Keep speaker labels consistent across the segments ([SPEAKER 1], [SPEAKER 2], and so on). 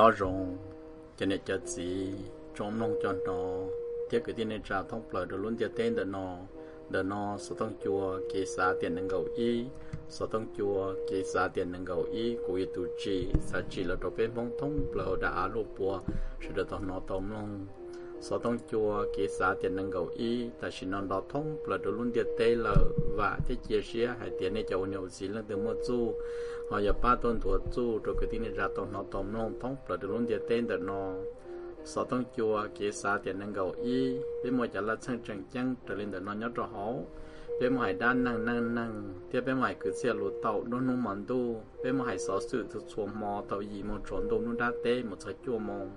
[SPEAKER 1] nhỏ rộng cho nên cho chị trong nông cho nó. Tiếp cái tiền này trả thông lợi được luôn cho tên được nó. Được nó, số thông chùa kế xa tiền nâng cầu y. Số thông chùa kế xa tiền nâng cầu y của y tu chi xã chỉ là đồ bên phong thông lợi đã lô bùa, sẽ được nó tóm nông số tông chùa kế xã tiền năng cầu y ta chỉ non đó thông là đồ luôn tiền tê lờ và thế chia sẻ hai tiền này cháu nhiều gì lần từ mua chu họ giờ ba tuần tuổi chu rồi cái tiền này ra tóm nó tóm nông thông là đồ luôn tiền tê được nó sở tông chùa kế xã tiền năng cầu y bên ngoài chả là sang trần chăng trở lên được nó nhớ cho hậu bên ngoài đan năng năng năng, tiếp bên ngoài cứ xe lụt tàu nó nung mòn tu bên ngoài sở sự thực xuống mò tàu gì một trốn đông nó đa tê, một sợi chùa mong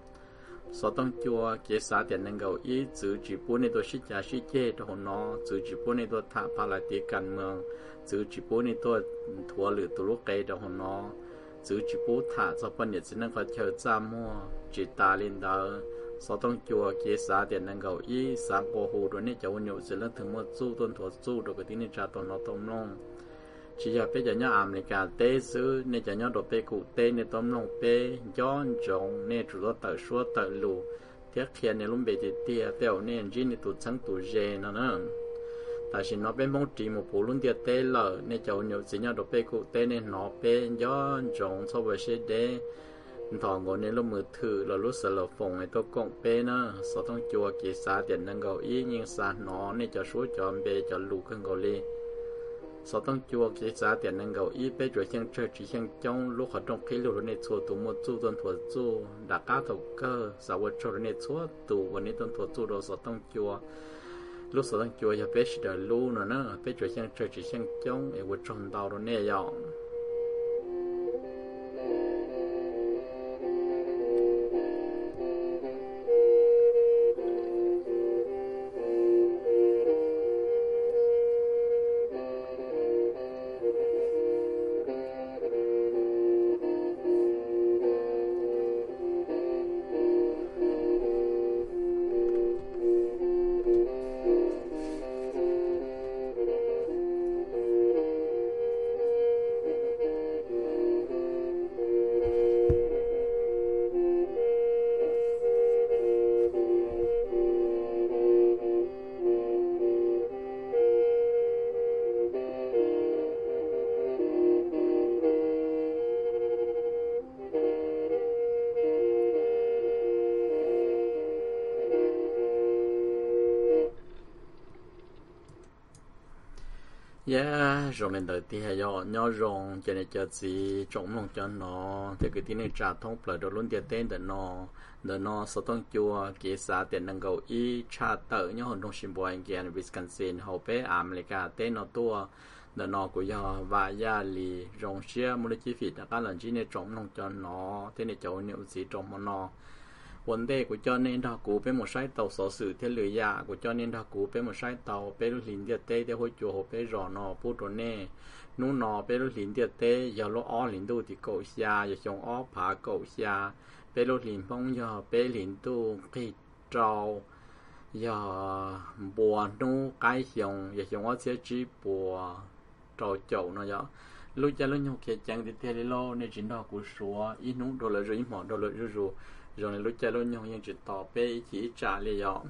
[SPEAKER 1] sở tông chùa kế xã tiền năng cầu y chữ chỉ bố này tôi xích trả xích chê cho nó chữ chỉ bố này tôi thả phá lại tiền căn mường chữ chỉ bố này tôi thua lửa tôi lúc cây cho nó chữ chỉ bố thả cho phân nhiệt chỉ năng có chờ ra mua chỉ ta lên đó sau tông chùa kia xã tiền năng cầu y sáng cổ hồ rồi nên cháu nhiều chỉ là thường một chú tuần thổ chú rồi cái tiếng trả tuần nó tôm nông chỉ là bây giờ nhớ cả tế xứ, nên cho nhớ đồ tê cụ tế, nên tôm nông tê dọn trồng nên chủ đó tự số tự lù. Thiết khi nên lúc bây giờ tiệt theo nên chỉ nên tụt sáng tụt dê nó nữa tại vì nó bên mong chỉ một bộ luôn tiệt tế lờ, nên cháu nhiều chỉ nhớ đồ tê cụ tế, nên nó bê dọn trồng so với sẽ để thọ ngồi nên lúc mưa thử, là lúc sợ là phòng ấy tôi cộng bê nữa sau thông chùa kỳ xa tiền năng cầu ý, nhưng xa nó, nên cho số chọn bê cho lù cân cầu 所当就给咱点能够一百九项这几项将如何中给六人的错多么主动投资，大家投个啥我做人的错多，我那当投资了所当就。lúc sau đó chùa giờ bé sẽ đời lưu nữa nó bé chùa chẳng trời chỉ chẳng chống để vượt trong đầu rồi nè dòng yeah rồi mình đợi tí hay do nhau rồi, cho nên cho gì trộm lòng cho nó. Thì cái tiếng này trả thông lại đồ luôn tiền tên để nó. Để nó số thông chùa kế xã tiền năng cầu y trả tự nhau hồn trong sinh anh kiền Wisconsin. Hậu bế America tên nó tua. Để nó của do và gia lì rong xia lý chi phí đã các lần chỉ này trộm lòng cho nó. Thế này cháu nếu gì trộm mà nó vấn đề của cho nên đó cú bên một sai tàu sở sự thế lưỡi ya của cho nên đó cú bên một sai tàu bên lính địa tê để hỗ trợ hộ bên rõ nọ phụ đồ nè. Nú nọ bên lính địa tê giờ lo ó lính tu thì cầu xa giờ chồng ó phá cầu xa bên lính phong giờ bên lính tu cái trâu giờ bùa nú cái chồng giờ chồng ó sẽ chỉ bùa trâu chậu nó giờ lúc cha lúc nhau kia chẳng thì thế lo nên chính đó của số ít nú đồ lợi rồi mỏ đồ là rồi rồi này lúc chơi lúc nhau nhưng chỉ tỏ bé chỉ trả liền đó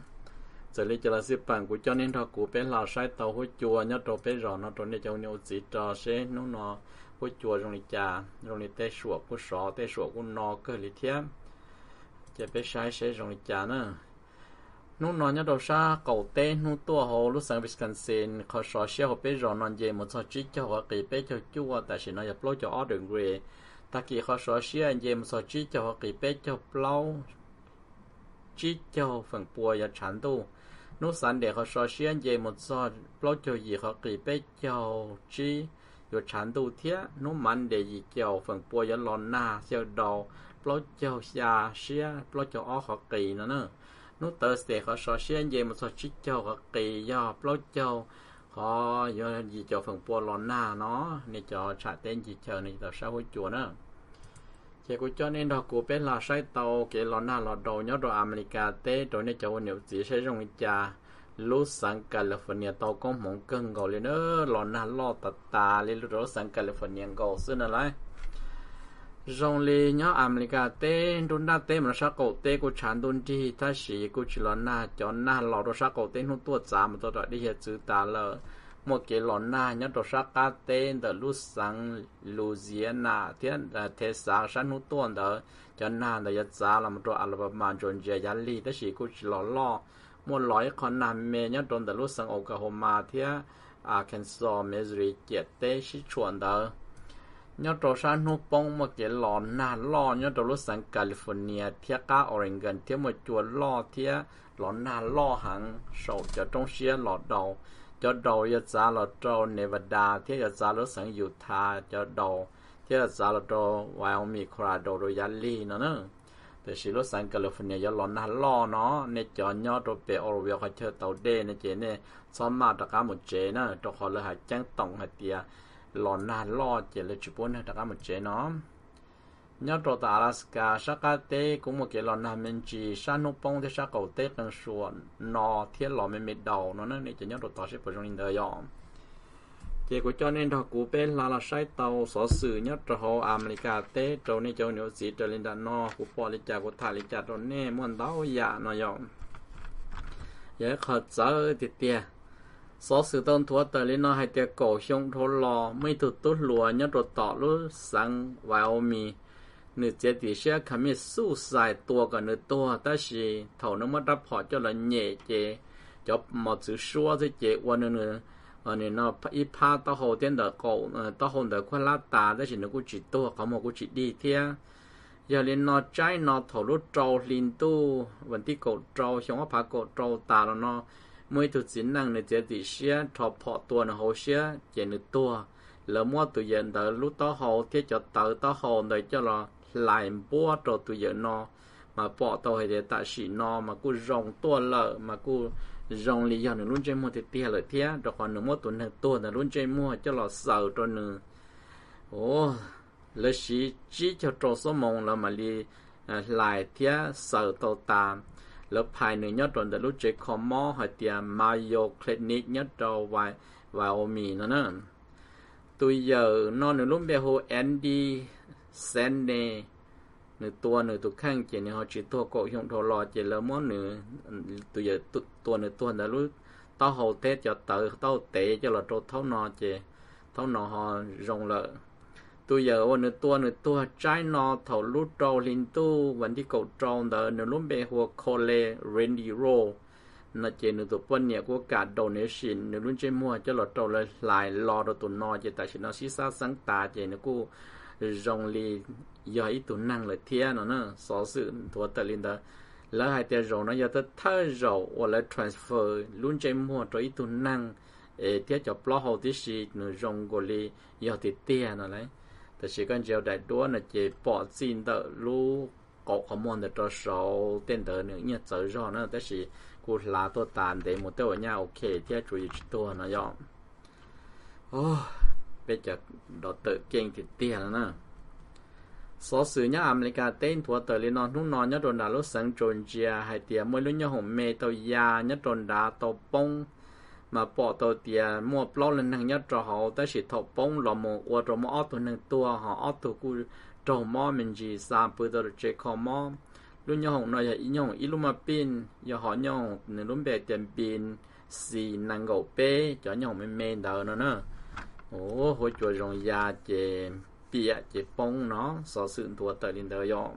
[SPEAKER 1] giờ lấy cho là xếp bằng của cho nên thọ của bé là sai tàu hối chùa, nhớ trò bé rõ, nó trốn để cho nhau chỉ trò sẽ nó nó hối chùa rồi này trà rồi này tê sủa của sọ tê sủa của nó cơ lý thiam chỉ bé sai sẽ rồi này trà nữa nó nó nhớ đầu xa cầu tê nó tua hồ, lúc sáng Wisconsin khó sọ xe hồ bé rõ, nó dễ một sọ chỉ cho họ kỳ bé cho chùa, tại vì nó nhập lối cho ở đường về ta kỳ khó sở xí anh em sở chỉ cho họ kỳ bé cho plau chỉ cho phần bùa và chẳng tu. Nô sẵn để họ sở xí anh em một so plau cho gì họ kỳ bé cho chỉ và chẳng tu thiết. Nô mạnh để gì cho phần bùa và lon na xeo đầu plau cho xa xia plau cho ó họ kỳ nữa nữa. Nô tớ sẽ họ sở xí anh em một so chỉ cho họ kỳ do plau cho có do gì cho phần po lon na nó nên cho trả tên gì chờ này tao sao hối chùa nữa chỉ có cho nên đó của bên là sai tàu, cái lon na lọt đầu nhớ đồ America tế, đồ nên cho nhiều gì sẽ dùng cha lúc sang California, tàu có mong cân gọi lên nữa lon na lo tạt tà lên lúc đó, sang California gọi xin là lại rong li nhớ America tê đun đa tê mà sắc cổ tê cô chán đun đi ta sĩ cô chỉ là na cho na lò đồ sắc cổ tê nó tua giá mà tôi đã đi hết chữ ta lờ, một cái lò na nhớ đồ sắc cá tê đờ lu sang Louisiana thiên là thế sa sản nó tua đờ cho na đờ hết giá là một đồ Alabama Georgia giá li ta sĩ cô chỉ là lo. Một loại con nam mê nhớ đồ đờ lu sang Oklahoma thiên Arkansas Missouri chết tê sĩ chuẩn ยอดตัวชาหนูปองมาเกลอนนาล่อยอดตัวรถสังแคลิฟอร์เนีย เทียก้าออเรนเกนเทียมจวนล่อเทียหลอนนาล่อหังโศกจะต้องเชียหลอดดาจะดาวยาซาหลอดดาเนวาดา เทียยาซารถสังยูทาจะดาเทียยาซาหลอดดาไวโอมีคราโดโรยัลลี่เนาะเนอะแต่ชิลสังแคลิฟอร์เนียยหลอนนาล่อเนาะในจอยอดตัวเปออรเวลเขาเชอ์เตาเดนเจเน่ซ้อมมาตะการหมดเจเน่ตัวเขาเลยหายจังต่องหายเตีย lò na lo chỉ là chụp bốn tất cả một chế nó nhớ trò ta Alaska saka tê cũng một cái lò na mình chỉ san nô bông thì sắc cầu tê cần xuân nó thiết lò mình mệt đầu nó nên chỉ nhớ trò ta sẽ bổ trong đời dọn chỉ của cho nên thọ cụ bên là là sai tàu sở sử nhất trò hồ America tê trâu này châu nếu gì cho lên đàn nó của phò lịch trả của thả lịch trả trâu nè muốn đau dạ nó dọn giờ khởi sở thì tiền số sự tôn thua tờ lên nó hay tiệt cổ xong thô lò mấy tụt tốt lùa nhớ đồ tỏ lúc sang vài mì nữ chế thì sẽ khám mi su sai tua cả nữ tua ta chỉ thầu nó mất đáp họ cho là nhẹ chế cho một chữ xua thì chế qua nữa nữa ở nên nó ít pa tao hồ tiên đỡ cổ tao hồ đỡ khoa lá ta ta chỉ nó cũng chỉ tua có một cũng chỉ đi thế giờ lên nó trái nó thầu lúc trâu linh tu vẫn tí cổ trâu xong phá cổ trâu ta nó mỗi tổ chính năng này chế thì xe thọ phọ tua nó hồ xe chế nữa tua lỡ mua tụi giờ đỡ lúc đó hồ thế cho tờ đó hồ để cho là lại bua cho tụi giờ nó mà bỏ tàu hay để tại sĩ nó mà cứ rong tua lợ, mà cứ rong lý do nữa luôn chơi mua thì tia lợi thế rồi còn nữa mua tổ nữa tua nữa luôn chơi mua cho là sợ cho nữa ồ, lỡ sĩ chỉ cho trò số mong là mà đi à, lại thế sợ tàu tạm lớp hai nữa nhất rồi lúc chơi có mò hay tiệm Mayo Clinic nhất rồi vài vài omi mì nữa nè. Tôi giờ nó nữa lúc bé hồ Andy Sandy nửa tua nửa tụ khang chỉ nữa họ chỉ tua cổ hiện thổ lò chỉ là món nửa tôi giờ tua nửa tua đã lúc tao hậu tết cho tớ, tao tệ cho là trâu thấu nọ chỉ, thấu nọ họ rong lợi tôi giờ nơi tua nơi tua, trái nó thầu lút trâu linh tu, vẫn đi cầu trâu đó nơi lúc bé hoa lê randy ro nó chỉ nữa tụ phân nhà của cả đầu nữa xin nơi lúc trên mua, cho lọt trâu lại lại lo đồ tụ nó chỉ tại nó xí xa sáng tà chỉ nó cô rong li giờ ít tụ năng là thiên nó nó số sự thua tờ linh đó lỡ hai tiền rồi nó giờ tới thơ rồi hoặc là transfer luôn trên mua cho ít tụ năng, ê cho plot hậu tí gì nữa rong gọi lì giờ thì tiền nó lấy. แต่ชีกันเจียวได้ตัวนะเจปอดซินเตอรู้กอกมอนเตอร์โซเต้นเตอร์เนี่ยเนี่ยเจอรอนะแต่ชีกูลาตัวตานเดมเตอร์เนี่ยโอเคเที่ยจุยตัวนะยอมโอ้เป็นจากดอเตอร์เก่งติดเตี้ยแล้วนะสอสื่อเนี่ยอเมริกาเต้นทัวเตอร์ลีนอนทุ่งนอนเนี่ยโดนดาลุสังจนเจียไฮเตียมวยลุ้นเนี่ยหงเมเตอยาเนี่ยโดนดาโตปง mà bỏ tàu tiền mua bao lên năng nhất cho họ. Tới chỉ thọ bông là một ô tô mua ô tô năng tua, họ ô tô cũ trâu mò mình chỉ xa bữa đó chơi khó mò lúc nhau hồng nói là ý nhau ý lúc mà pin giờ họ nhau nên lúc bé tiền pin, xì năng gầu bê cho nhau mình men đầu nữa nữa ồ hồi chuột rồng già chè bia chè bông nó sợ sự thua tới đến đời rồi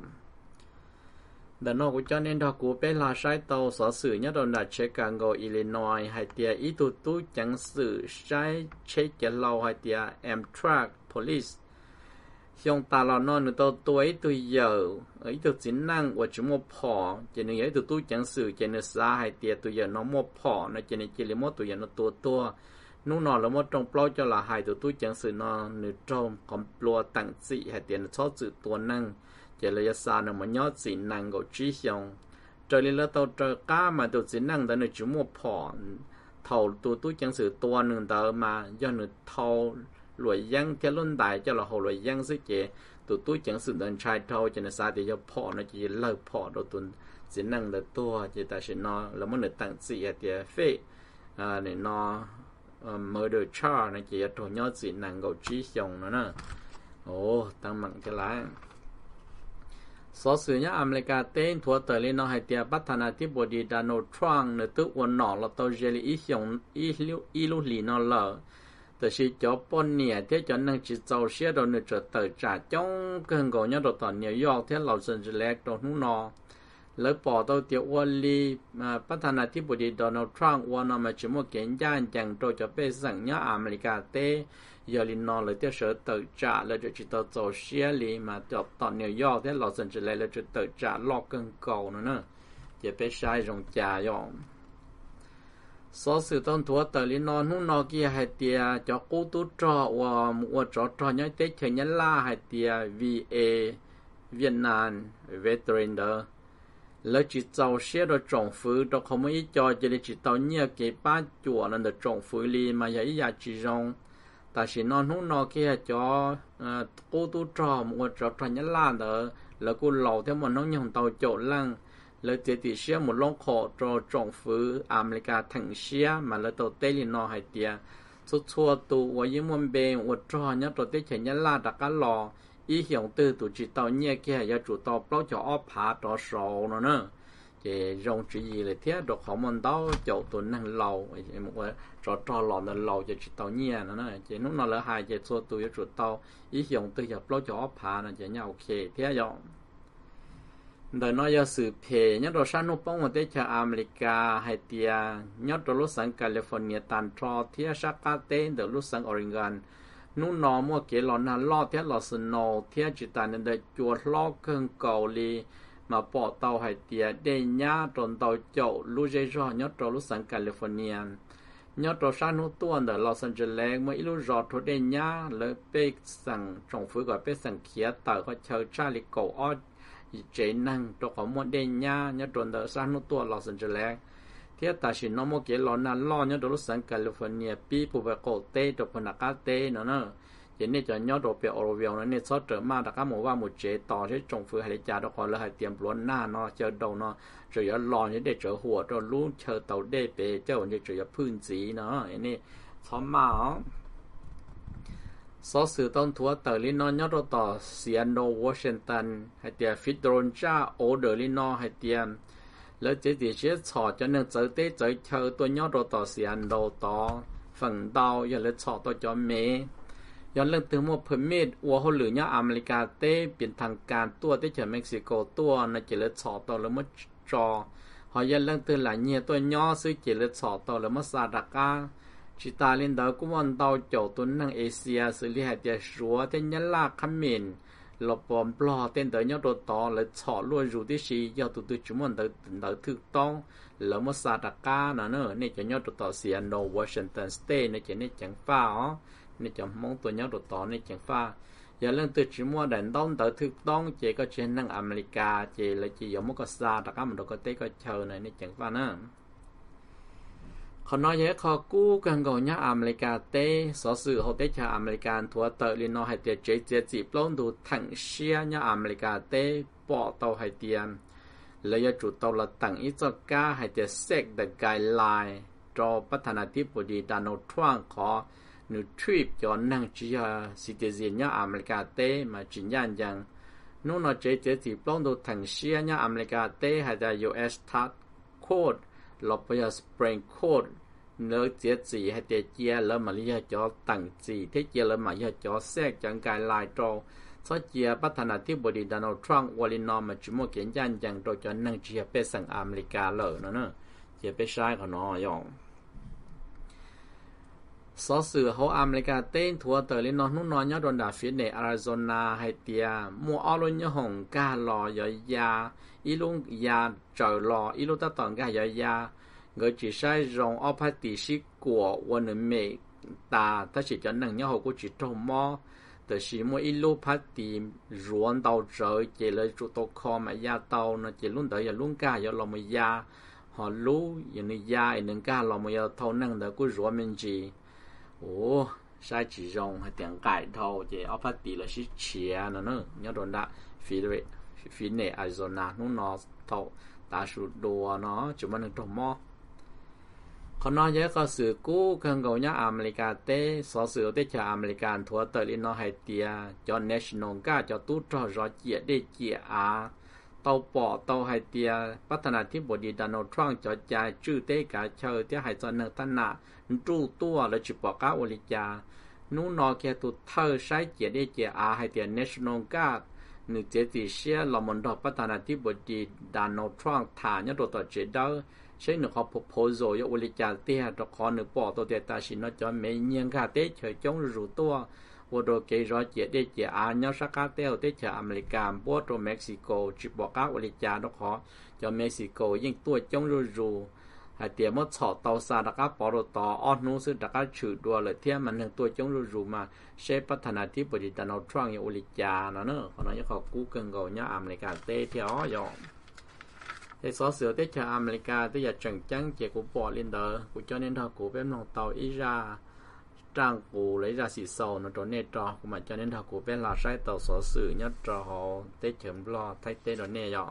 [SPEAKER 1] đã nó cũng cho nên đó của bé là sai tàu sở sử nhất đó là Chicago Illinois hay tia ý tu tu chẳng sử sai chế chế lâu hay tia Amtrak Police. Xong ta là nó nữa tàu tuổi tuổi giờ ý tụ chính năng của chúng một phò. Cho nên ý tụ tụ chẳng sử cho nên xa hay tia tuổi giờ nó một phò nó cho nên chỉ là một tuổi giờ nó tua tua. Nú nọ là một trong plau cho là hai tụ tụ chẳng sử nó nữa trong còn plau tặng dị hay tiền nó cho sự tua năng chỉ là sa nó mà nhớ chỉ năng của chỉ hiong trời lên là tàu trời cá mà tàu chỉ năng đó nó chỉ một phò thầu tu tu chẳng sự tua nương tờ mà do nó thầu loại dân cái luân đại cho là hồ loại dân sức chế tu tu chẳng sự đơn trai thầu cho nên sa thì cho phò nó chỉ lơ phò đồ tuần chỉ năng là tua chỉ ta sẽ nó là một nửa tăng chỉ thì phê à để nó murder charge nó chỉ là nhớ chỉ năng của chỉ hiong nó nè ồ tăng mạnh cái lá số sự nhá America tên thua tờ lên nó hay tiệt bắt thằng tiếp bộ đi Donald Trump nữa tự quân nọ là tàu dễ ý hiong, ý lưu ý lưu lì nó lờ. Từ khi cho bọn nhẹ thế cho nên chỉ giàu xe đồ nữa trở tới trả trong cơn gỗ nhá đồ tỏ New York, thế lão dân chỉ lẽ đồ nó nọ. Lỡ bỏ tàu tiệt quân li mà bắt thằng tiếp bộ đi Donald Trump, quân nó mà chỉ một kiện gian chẳng đồ cho bé rằng nhá America tên giờ linh nó lấy tiếp sở tự trả là chỉ xe li mà cho tận nhiều do, thế là dân chỉ lấy là cho tự trả lo cân cầu nữa nữa chỉ bé sai rong trả rồi số sự tôn thua tờ lý nó nu nó kia hay tia cho cô tu cho và mua cho trò nhớ tết chơi nhớ la hay tia VA Việt Nam veteran đó lỡ chỉ tàu xe đó trồng phứ đó không mấy cho chỉ chỉ tàu nhớ cái ba chùa là được trồng phứ li mà giờ ý chỉ rong ta chỉ nó nu nó kia cho à, cô tu trò, một trò trò nhất là đó, là cô lầu theo một nó nhung tàu chỗ lăng, là chỉ thì xe một lông khổ cho trọng phứ America thằng xe mà là tàu tây liền nó hay tiệt chút chua tu và những môn bề và trò nhất trò tây chạy nhất là đặt cá lò, ý hiểu từ tụ chỉ tàu nhẹ kia giờ chủ tàu bao cho ốp phá trò sầu nó nữa cái rong chỉ gì là thế đọc họ môn đó chỗ tụi năng lâu một cái trò trò lò năng lâu cho chỉ tàu nhẹ nó nè chỉ lúc nào lỡ hai chỉ số tụi ya chuột tàu ý hiểu từ gặp lo cho phá nó chỉ nhau ok thế rồi đời nó giờ sự phê nhớ đồ sang nộp bóng một tế cho America hay tia nhớ đồ lúc sáng California tàn trò thế sát cá tế, đồ lúc sáng Oregon. Nu nó mua kế lò nà lo Thế lò sân nô Thế chỉ tàn nên đời chuột lo cơn cầu li mà bỏ tàu hay tiền để nhà tròn tàu chậu lu dây rõ nhớ đồ lu sang California. Nhớ đồ sang nộp tuần ở Los Angeles mà ilu rõ đồ để nhà lỡ bê sang trong phối gọi bê sang kia tàu có chờ cha li cầu ở chế năng cho có một để nhà nhớ tuần ở sang nó tuần Los Angeles. Thế ta chỉ nói một cái lo là lo nhớ đồ sang California bị phụ về cổ tê đồ phần cá tê nữa nữa chỉ nên cho nhau đồ bị ở việt nó nên sót trở mà đặc một và một chế tỏ chế trồng phơi hay trả đó còn là hay tiêm luôn na nó chờ đầu nó rồi giờ lo như để chờ hùa cho luôn chờ tàu đê bể chờ như rồi giờ phun gì nó nên xóm mà số sự tôn thua tờ lý nó nhớ tờ Seattle Washington hay tiêm Fidron cha cha order lý nó hay tiêm lỡ chế gì chế sọ cho nên tới tế tới chờ tôi nhớ tờ Seattle tờ phần đau giờ lỡ sọ tôi cho mẹ giờ lần từ một permit ว่าเขาหรือเนี่ยอเมริกาเต้เป็นทางการตัวเต้จากเม็กซิโกตัวนะเจริญสอตัวแล้วมันจอhọ giờ lần từ là nhiều tôi nhỏซื้อเจริญสอตัวแล้วมันซาดักา chỉ ta lên đó cũng vẫn tàu chỗ tuần năng Asia xử lý hạt địa số tên nhân là khăm miền lọ bom bò tên tới nhau đồ to là chọ luôn rủ đi xí do tụi tụi chúng mình tới tới thực tông lỡ mất xa đặc ca nữa nữa nên cho nhau đồ to Seattle Washington State nên chỉ nên chẳng pha ó nên chẳng mong tụi nhau đồ to nên chẳng pha giờ lên từ chỉ mua đánh đông tới thực tông chỉ có trên năng America chỉ là chỉ giống một cái xa đặc ca mà đâu có tế có chờ này nên chẳng pha nữa เขาน้อยเยอะเขากู้กันก่อนเนี่ยอเมริกาเต้สอสื่อเขาเต้ชาอเมริกั nên chẳng mong tụi nhau đồ tỏ nên chẳng pha. Giờ lên từ chỉ mua đèn đông tới thực đông chỉ có trên năng America, chỉ là chỉ giống một cái xa, đặc mình đồ có tế có chờ này nên chẳng pha nữa họ nói vậy họ cú cần gọi nhá America tế số sự họ tế cho America, thua tới liên nó hay chế chế chỉ plon đủ thẳng xia nhá America tế, bỏ tàu hay lấy cho tàu là tặng ít cho ca hay guideline cho bất thành tiếp của đi Donald Trump có นูทริปจอนั่งจียซิติเซียเนี่ยอเมริกาเต้มาจินยันยังนู่นเจเจจีบล้องดูทังเชียเนี่ยอเมริกาเต้ห้เตีย US tax code ลบไปยังสปริงโคดเนื้อเจียจีให้เจเจียแล้วมาเรียจอตั้งจีเทเจียแล้วมาเรียจอแทรกจังกายลายโตซอเจียพัฒนาที่บดีดานอลทรัมป์วอลินอมมาจุโมเกียนยันจังโตจนนั่งเจียไปสังอเมริกาเลยนะเนอะเจียไปใช้เขานาะยอง so sự hô America tên thua tới lên nó nó nhớ đồn đà phía này Arizona hay tia mua ao luôn nhớ hồng ca lò giờ ya ý luôn ya trở lò ý luôn ta toàn ca giờ ya người chỉ sai rồng ao phát tỷ sĩ của quân nhân mỹ ta ta chỉ cho nâng nhớ hậu của chỉ trong mò từ sĩ mua ý luôn phát tỷ ruộng tàu trở chỉ lấy chỗ tàu kho mà ya tàu nó chỉ luôn tới giờ luôn ca giờ lò mà ya họ lú giờ này ya nâng ca lò mà giờ thâu nâng tới của ruộng mình chỉ ồ, sai chỉ dùng tiếng cải thầu chỉ ở là chỉ chia nữa. Nhớ đồn đã, phí lệ phí nệ Arizona, nó nó thầu ta sụt đồ nó, chúng mình được mò còn nói với có sự cũ cần cầu nhá, America tế so sự tế cho America thua tới nó hay tia cho national cả cho tu cho rõ chia để chia à ตชาอเมริกันทัวเตอร์ลินอไฮเตียจอนเนชนงก้าจอตู้ทอรอเจียได้เจียอา tàu bỏ tàu hai tia bắt thanaที่บดีดานอทรังจอจาจื้อเตกาเชอเตียหายจอนึงตันนาจูตัวเลยจิปอกาโอลิจานู้นอแกตุเธอใช้เจียดเจียอาให้เตีย national guard นึกเจติเชียลมอนดอกปัตนาที่บดีดานอทรังฐานยตัวต่อเจดาใช้หนึ่งเขา proposal ยอลิจาเตียตะคอหนึ่งปอตัวเตตาชินจอไม่เงียงค่ะเตเฉยจงรู้ตัว ว่าโดเกยรอเจียดเจียอาเนาสักาเตลเตเฉอเมริกาบัวตัวเม็กซิโกจิบอกาอลิจาตะคอจอเม็กซิโกยิ่งตัวจงรู้รู้ hay tiệm mất sọ tàu xa đã các bỏ đồ tàu on nô sư đã các chữ đùa lợi thiên mà nâng tôi chống rù rù mà sẽ bắt thành là tiếp bởi đi tàu trang như uli cha nó nữa còn nó như họ cú cần gầu nhá America tê theo rồi thế số sửa tết cho America tới giờ trần trắng chỉ của bỏ lên đó của cho nên họ của bên lòng tàu ít ra trang cụ lấy ra xì sầu nó trốn nè trò của mà cho nên họ cụ bên là sai tàu số sự nhất trò họ. Tết chấm lo, thay tết đó nè rồi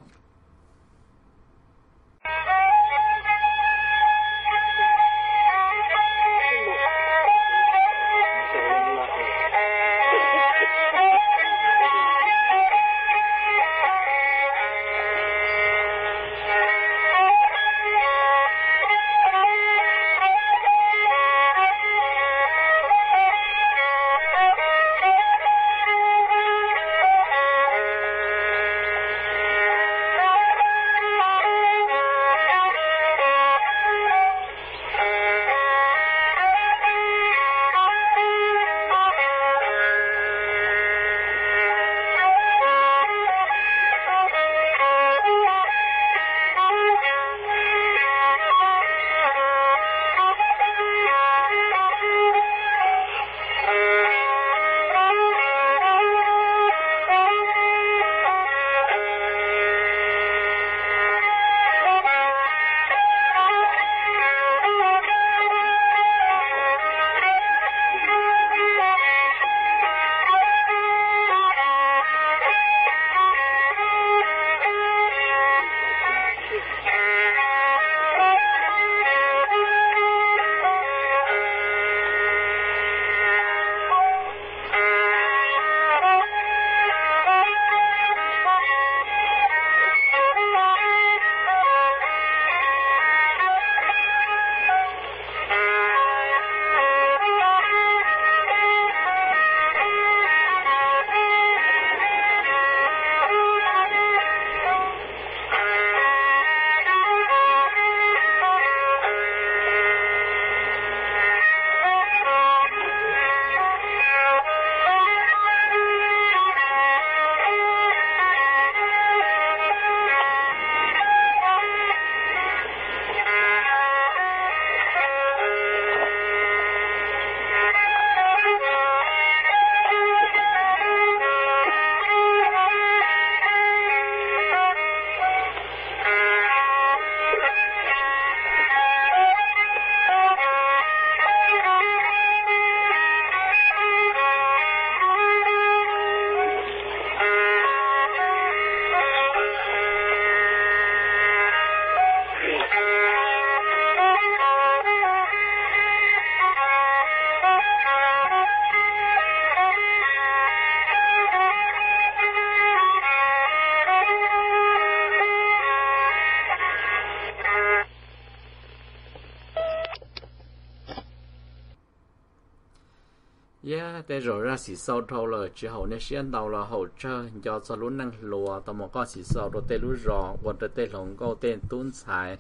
[SPEAKER 1] để rồi ra xì sau thâu là chỉ hậu nên xuyên đầu là hậu chơi do cho lũ năng lùa tao một con xì sau đồ tê lũ rò hoặc đồ tê lồng câu tên tuôn xài.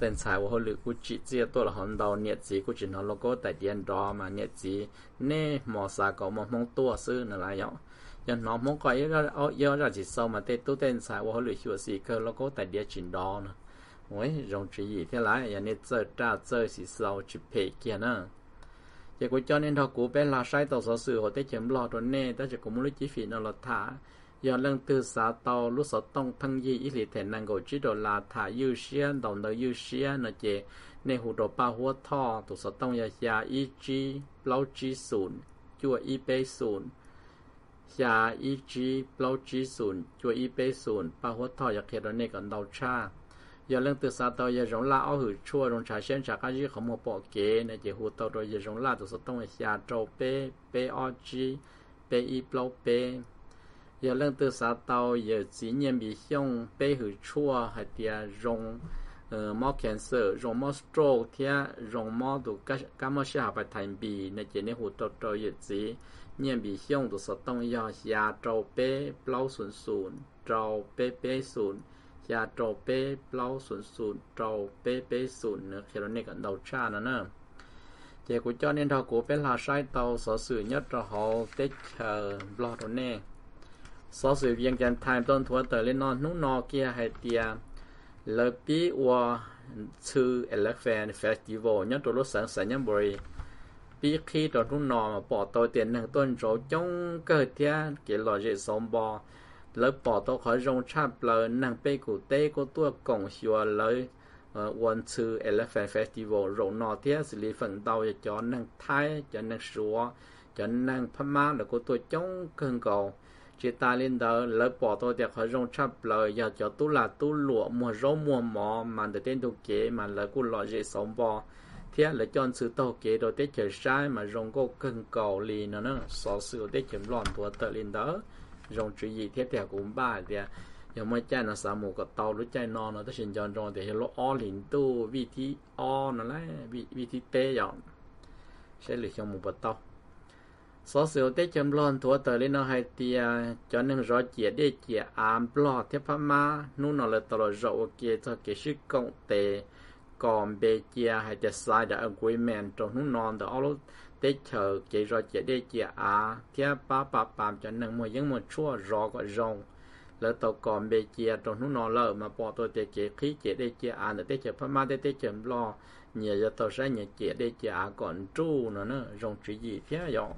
[SPEAKER 1] Tên xài của họ lựa của chị chia, tôi là hòn đầu nhiệt gì của chị nó logo tại điện đó mà nhiệt gì nè mò xa có một mong tua sư nữa là vậy giờ nó mong có ý ra ở ra chỉ sau mà tên tu tên xài của họ hiệu gì cơ logo tại điện trình đó nữa. Ôi rong chỉ gì thế lại giờ nên chơi ra chơi xì sâu chỉ phê kia nữa. Chỉ có cho nên họ cũng bé là sai tàu sở sự họ tới chấm lọt rồi nè ta chỉ có muốn chi phí nó là thả giờ lần từ xã tàu lúc sở tông thân gì ít liệt thể năng gọi chỉ đồ là thả ưu xuyên đồng đời ưu xuyên nó chỉ nên hụt đồ bao hoa thọ tụ sở tông ya ya ý chí lâu chí sùn chùa ý bê sùn ya ý chí lâu chí sùn chùa ý bê sùn bao hoa thọ ya kia đó nè còn đầu cha giờ lên từ xa tàu giờ rong la ở hử chua rong trà sen trà cái gì không mua bỏ kế này chỉ hụt tàu rồi giờ rong la từ số tông là xa trâu p p o g p i plo p giờ lên từ xã tàu giờ chỉ nhận bị xong p hử chua hay tia rong ờ mò cancer rong mò stroke thia rong mò tụ các các mò sẽ phải thành bì này chỉ này hụt tàu rồi giờ chỉ nhận bị xong từ sở tông giờ ya trâu bê bao xuân xuân trâu bê bê xuân ya trâu bê bao xuân xuân trâu bê bê xuân nữa khi đó này còn đầu cha nữa nữa chỉ của cho nên thọ của bên là sai tàu sở sử nhất cho họ tết chờ, lo rồi nè. Sở sử viên chân time tôn thua tờ lên non, nút nọ kia hay tia. Lỡ bí wa to elephant festival nhất rồi lúc sáng sáng nhất bồi bí khi đó nút nọ mà bỏ tôi tiền năng tôn chỗ trong cơ tia cái lò dễ sống bò lỡ bỏ tôi khỏi rong chắp lỡ năng bê cụ tê có tôi cổng xua lỡ ờ, one two elephant festival rộng nọ thế, xử lý phần đầu cho năng thái, cho năng sủa, cho năng phá ma là có tôi chống cơn cầu. Chỉ ta lên đó lỡ bỏ tôi để khỏi rong chắp lời giờ cho tu là tu lụa, mùa rau mùa mò mà để tên tu kế, mà lỡ cụ lọ dễ sống bò. Thế là chọn sự tàu kế rồi tết chờ sai, mà rong cô cơn cầu lì nó nó xó sự tết chấm lòn tua tự lên đó rong chỉ gì thế thì cũng ba thì giờ mới chạy nó sao một cái tàu lúc chạy nó nó tới xin chọn rong, thì lo o liền tu vị trí o nó lấy vị vị trí tê rồi sẽ lựa chọn một cái tàu. Số sự tết chấm lon thua tờ lên nó hay tia cho nên rõ chia để chia ám blo thế pháp ma. Nu nó là tàu rõ kia cho cái sự công tệ còn bề chia hay sai đã agreement trong nu non đó alo tết chờ chạy rồi chạy để chạy à thế ba ba ba, cho nên một những một chua rõ gọi rong lỡ tàu còn bề chia trong nó nó lỡ mà bỏ tôi để chạy khí chạy để chạy à để chờ phát ma tế chế chấm lo. Nhờ giờ tàu sẽ nhờ chạy để chạy à còn tru nữa nữa rong chỉ gì thế rồi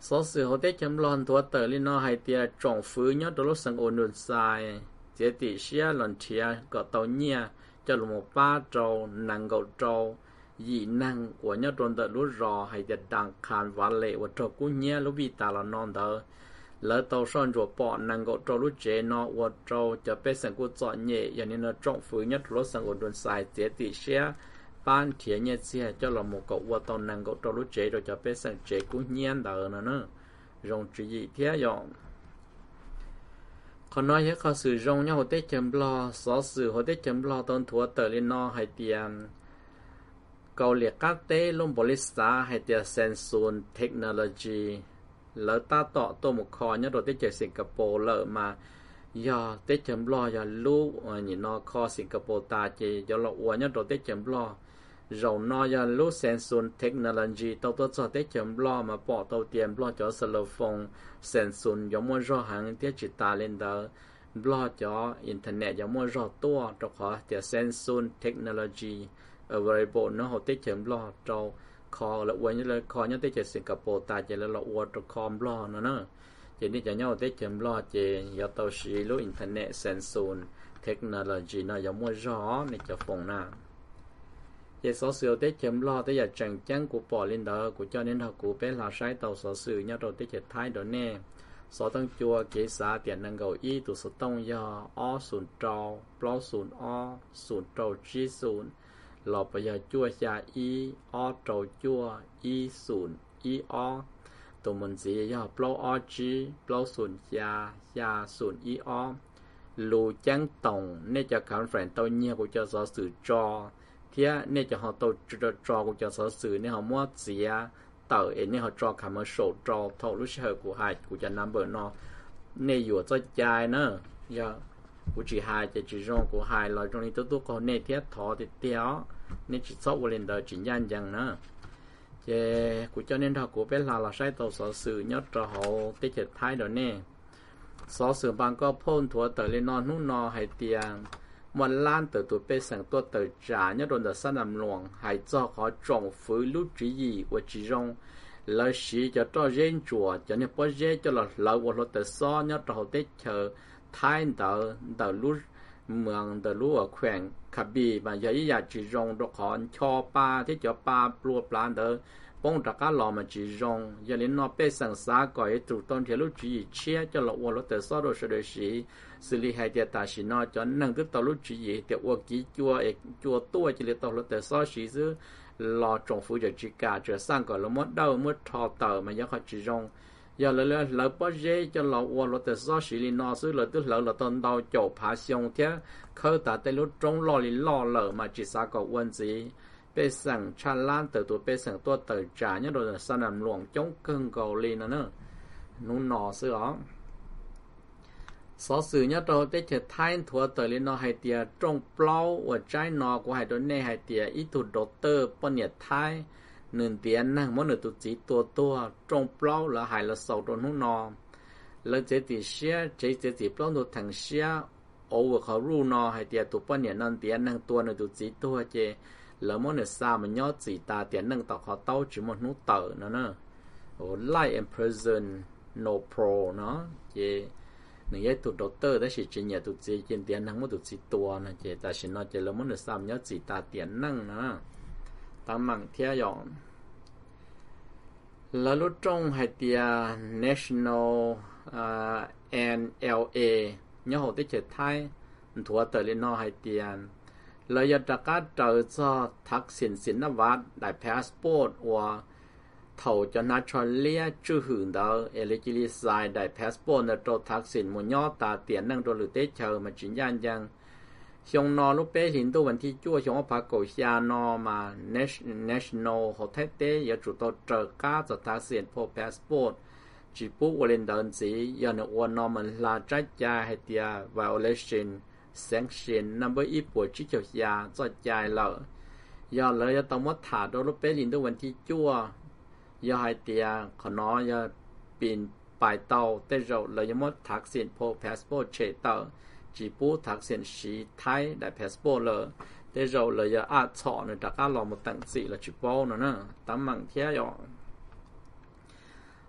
[SPEAKER 1] số sự hồ tế chấm lo thua tờ lên nó hay tia trọng phứ nhớ đồ lúc sang ôn sai. Chế tỷ xia lần chia có tàu nhia, cho lùm một ba trâu nàng gạo trâu dị năng của nhớ tròn tờ lúa rò hay giật đằng khăn và lệ và trâu cú nhé lúc bị ta là non tờ. Lỡ tàu son rùa bỏ năng gỗ trâu lúc chế nó và trâu cho bé sang cú chọn nhẹ và nên nó trọng phứ nhất lúa sang ổn đồn xài chế tỷ xe ban thiệt nhẹ xe cho là một cậu và tàu năng gỗ trâu lúc chế rồi cho bé sang chế cũng nhiên tờ nữa nữa. Rồng chỉ dị thế rồi còn nói hết có sử dụng nhau tết chấm lo, xó sử hồ tết chấm lo, tôn thua tờ lên no hay tiền cầu liệt các tế luôn bổ hay tiền sensor technology. Lỡ ta tọ tô một kho nhớ rồi tới chơi Singapore lỡ mà giờ tới chấm lo giờ lu nhìn nó kho Singapore ta chỉ giờ lo uo nhớ rồi tới chấm lo. Rồi nó giờ lu Samsung technology, tao tôi cho tới chấm lo mà bỏ tao tiền lo cho cell phone Samsung giống như rõ hàng tới chỉ ta lên đó lo cho internet giống như rõ tua, cho họ thì Samsung technology available nó họ tích chấm lo cho kho là quên như là kho nhớ tích chấm Singapore, ta chỉ là lo uống cho com lo nó nó. Chỉ đi chơi nhau tích chấm lo chỉ giờ tàu xí lúc internet sensor technology nó giống mua rõ này cho phòng nào giờ số sự tế chấm lo tới giờ chẳng chắn của bỏ lên đó của cho nên họ của bé là sai tàu số sự nhau đầu tế chế thái đó nè. Số tăng chua kế xã tiền năng cầu y, tụ số tông do, o sùn trâu plo sùn o sùn trâu chi sùn หลอปยาจั่วชาอีออโตจั่วอีศูนย์อีออตัวมันสีย่อเปล่าออจีเปล่าศูนย์ยายาศูนย์อีออลูจ้งตงเนี่ยจะคำแฝงตัวเนี่ยกูจะสอสื่อจอเทียเนี่ยจะหอตัวจอจอกูจะสอสื่อเนี่ยหอมั่วเสียเต่อเองเนี่ยหอจอคำมาโชจอทอรู้เชื่อกูหายกูจะนำเบอร์นอเนี่ยอยู่ใจเนอะยากูจีหายจะจีร้องกูหายลอยตรงนี้ตัวตัวก่เนี่ยเทียทอติดเตียว nên chỉ số của lên đời chỉ nhân rằng nữa. Chế của cho nên thọ của bé là là sai tàu sở sự nhất cho họ tiết chế thái đó nè. Sở sự bằng có phôn thua tờ lên non nút nọ hay tiền. Một lan từ tuổi bên sang tuổi tờ trả nhất đồn là san nằm luồng. Hay cho họ trồng phứ lúc chỉ gì của chỉ rong. Lời sĩ cho cho riêng chùa, cho nên bao giờ cho là lợi của nó tờ so nhất cho họ tiết chờ thái tờ tờ lúc mường tờ lúc ở khoảng khắp bì mà giờ ý chỉ rong được họ cho ba thế cho ba lúa plan tờ bông trạc cá lò mà chỉ rong giờ đến nó bé sang xa gọi chủ tôn thì lúc chỉ chia cho lọ lo tờ so đồ sự sĩ xử lý hai tiệt ta sĩ nó cho năng tức tàu lúc chỉ tiệt uo ký chua chua tua chỉ lấy tàu lúc tờ so sĩ chứ lo trồng phụ giờ chỉ cả chờ sang gọi là mất đâu mất thọ tờ mà giờ họ chỉ rong giờ là là là bao giờ cho là qua là từ do xử lý nó xử là tức là là tận đầu chỗ phá xong thế khơi ta tới lúc trong lo lý lo lỡ mà chỉ sao có vấn gì bê sẵn cha lan từ tuổi bê sẵn tua từ trả nhớ rồi là sao nằm luồng chống cơn cầu lên nữa nó nọ xứ đó số sự nhớ đâu để cho thay thua tới lên nó hay tiệt trong plau và trái nó của hai đứa này hay tiệt ít thủ đầu tư bao nhiêu thay nên tiền năng mỗi nửa tụt chỉ tua tua trong plau là hay là sầu trong nút nọ. Là chế thì xe chế chế thì plau nó thằng xe over họ ru nó hay tiệt tụt bao nhiêu nên tiền năng tua nửa tụt chỉ tua chế là mỗi nửa sao mà nhót chỉ ta tiền năng tao họ tao chỉ một nút tờ nữa. Nữa life and prison no pro nó chế nửa cái tụt đầu tơ đó chỉ chỉ nhà tụt gì trên tiền năng muốn tụt gì tua nè. Chế, ta chỉ nói chỉ là muốn được sao nhót chỉ ta tiền năng nè ta mang theo dọn là lúc trong hai tia national uh, NLA nhớ hồ tích chế thái thua tờ lên nó hai tia là giờ tất cá trở cho thắc xin xin nó vắt đại passport và thầu cho Australia chưa hưởng đó eligibility đại passport là trâu thắc xin một nhỏ ta tiền năng đô lử tế chờ mà chính gian rằng xong nó lúc bé hiện tôi vẫn thi chua xong phải cầu xa nó mà national họ thấy tế giờ chủ tôi chờ cá cho thắc xin po passport chỉ bút lên đơn gì giờ nó quan nó mình là trái cha hay tia violation sanction number ít bộ chỉ cho xa cho chạy lỡ giờ lỡ tao mất thả đó lúc bé hiện tôi vẫn thi chua ยาให้เตียขนอยาปีนปลายเตาแต่เ chỉ bố thạc diện sĩ thái đại passport lờ. Để rồi là giờ à chọ nữa đã cá lò một tặng sĩ là chỉ bố nữa nè. Tấm mạng thế rồi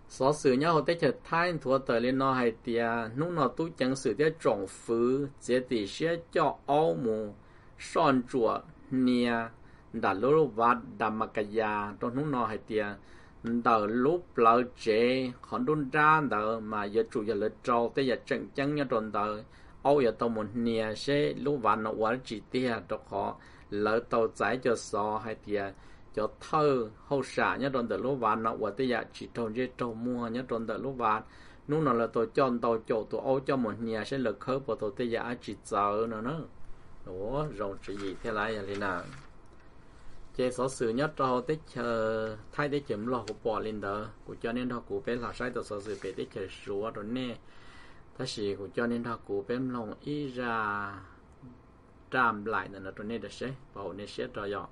[SPEAKER 1] sở sử nhau tới chợ thái thua tới lên nó hay tia nút nó tu chẳng sử tia trọng phứ. Chế tỷ sẽ cho ao mù. Son chùa nia đã lô và đàm mặc ya trong nút nó hay tia đờ lúc lỡ chế còn đun ra đờ mà giờ chủ giờ lỡ trâu. Tới giờ chẳng chẳng nhau tròn đờ âu giờ tàu một nia sẽ lúc vào nó quá chỉ tia cho khó lỡ tàu giải cho so hay tia cho thơ hậu xả nhá tròn đờ lúc vào nó quá tia giờ chỉ trâu dễ trâu mua nhá tròn đờ lúc vào lúc nào là tôi chọn tàu chỗ tôi ô cho một nia sẽ lỡ khớp vào tôi tia giờ chỉ giờ nữa nữa đó rồi chỉ gì thế lại vậy nào chế số sự nhất cho tích chờ thay tích chấm lo của bỏ lên đó của cho nên họ của bên là sai tổ số sự về tích chờ số rồi nè ta chỉ của cho nên thao cụ bên lòng y ra tràm lại nữa rồi nên được sẽ bảo nên sẽ cho dọn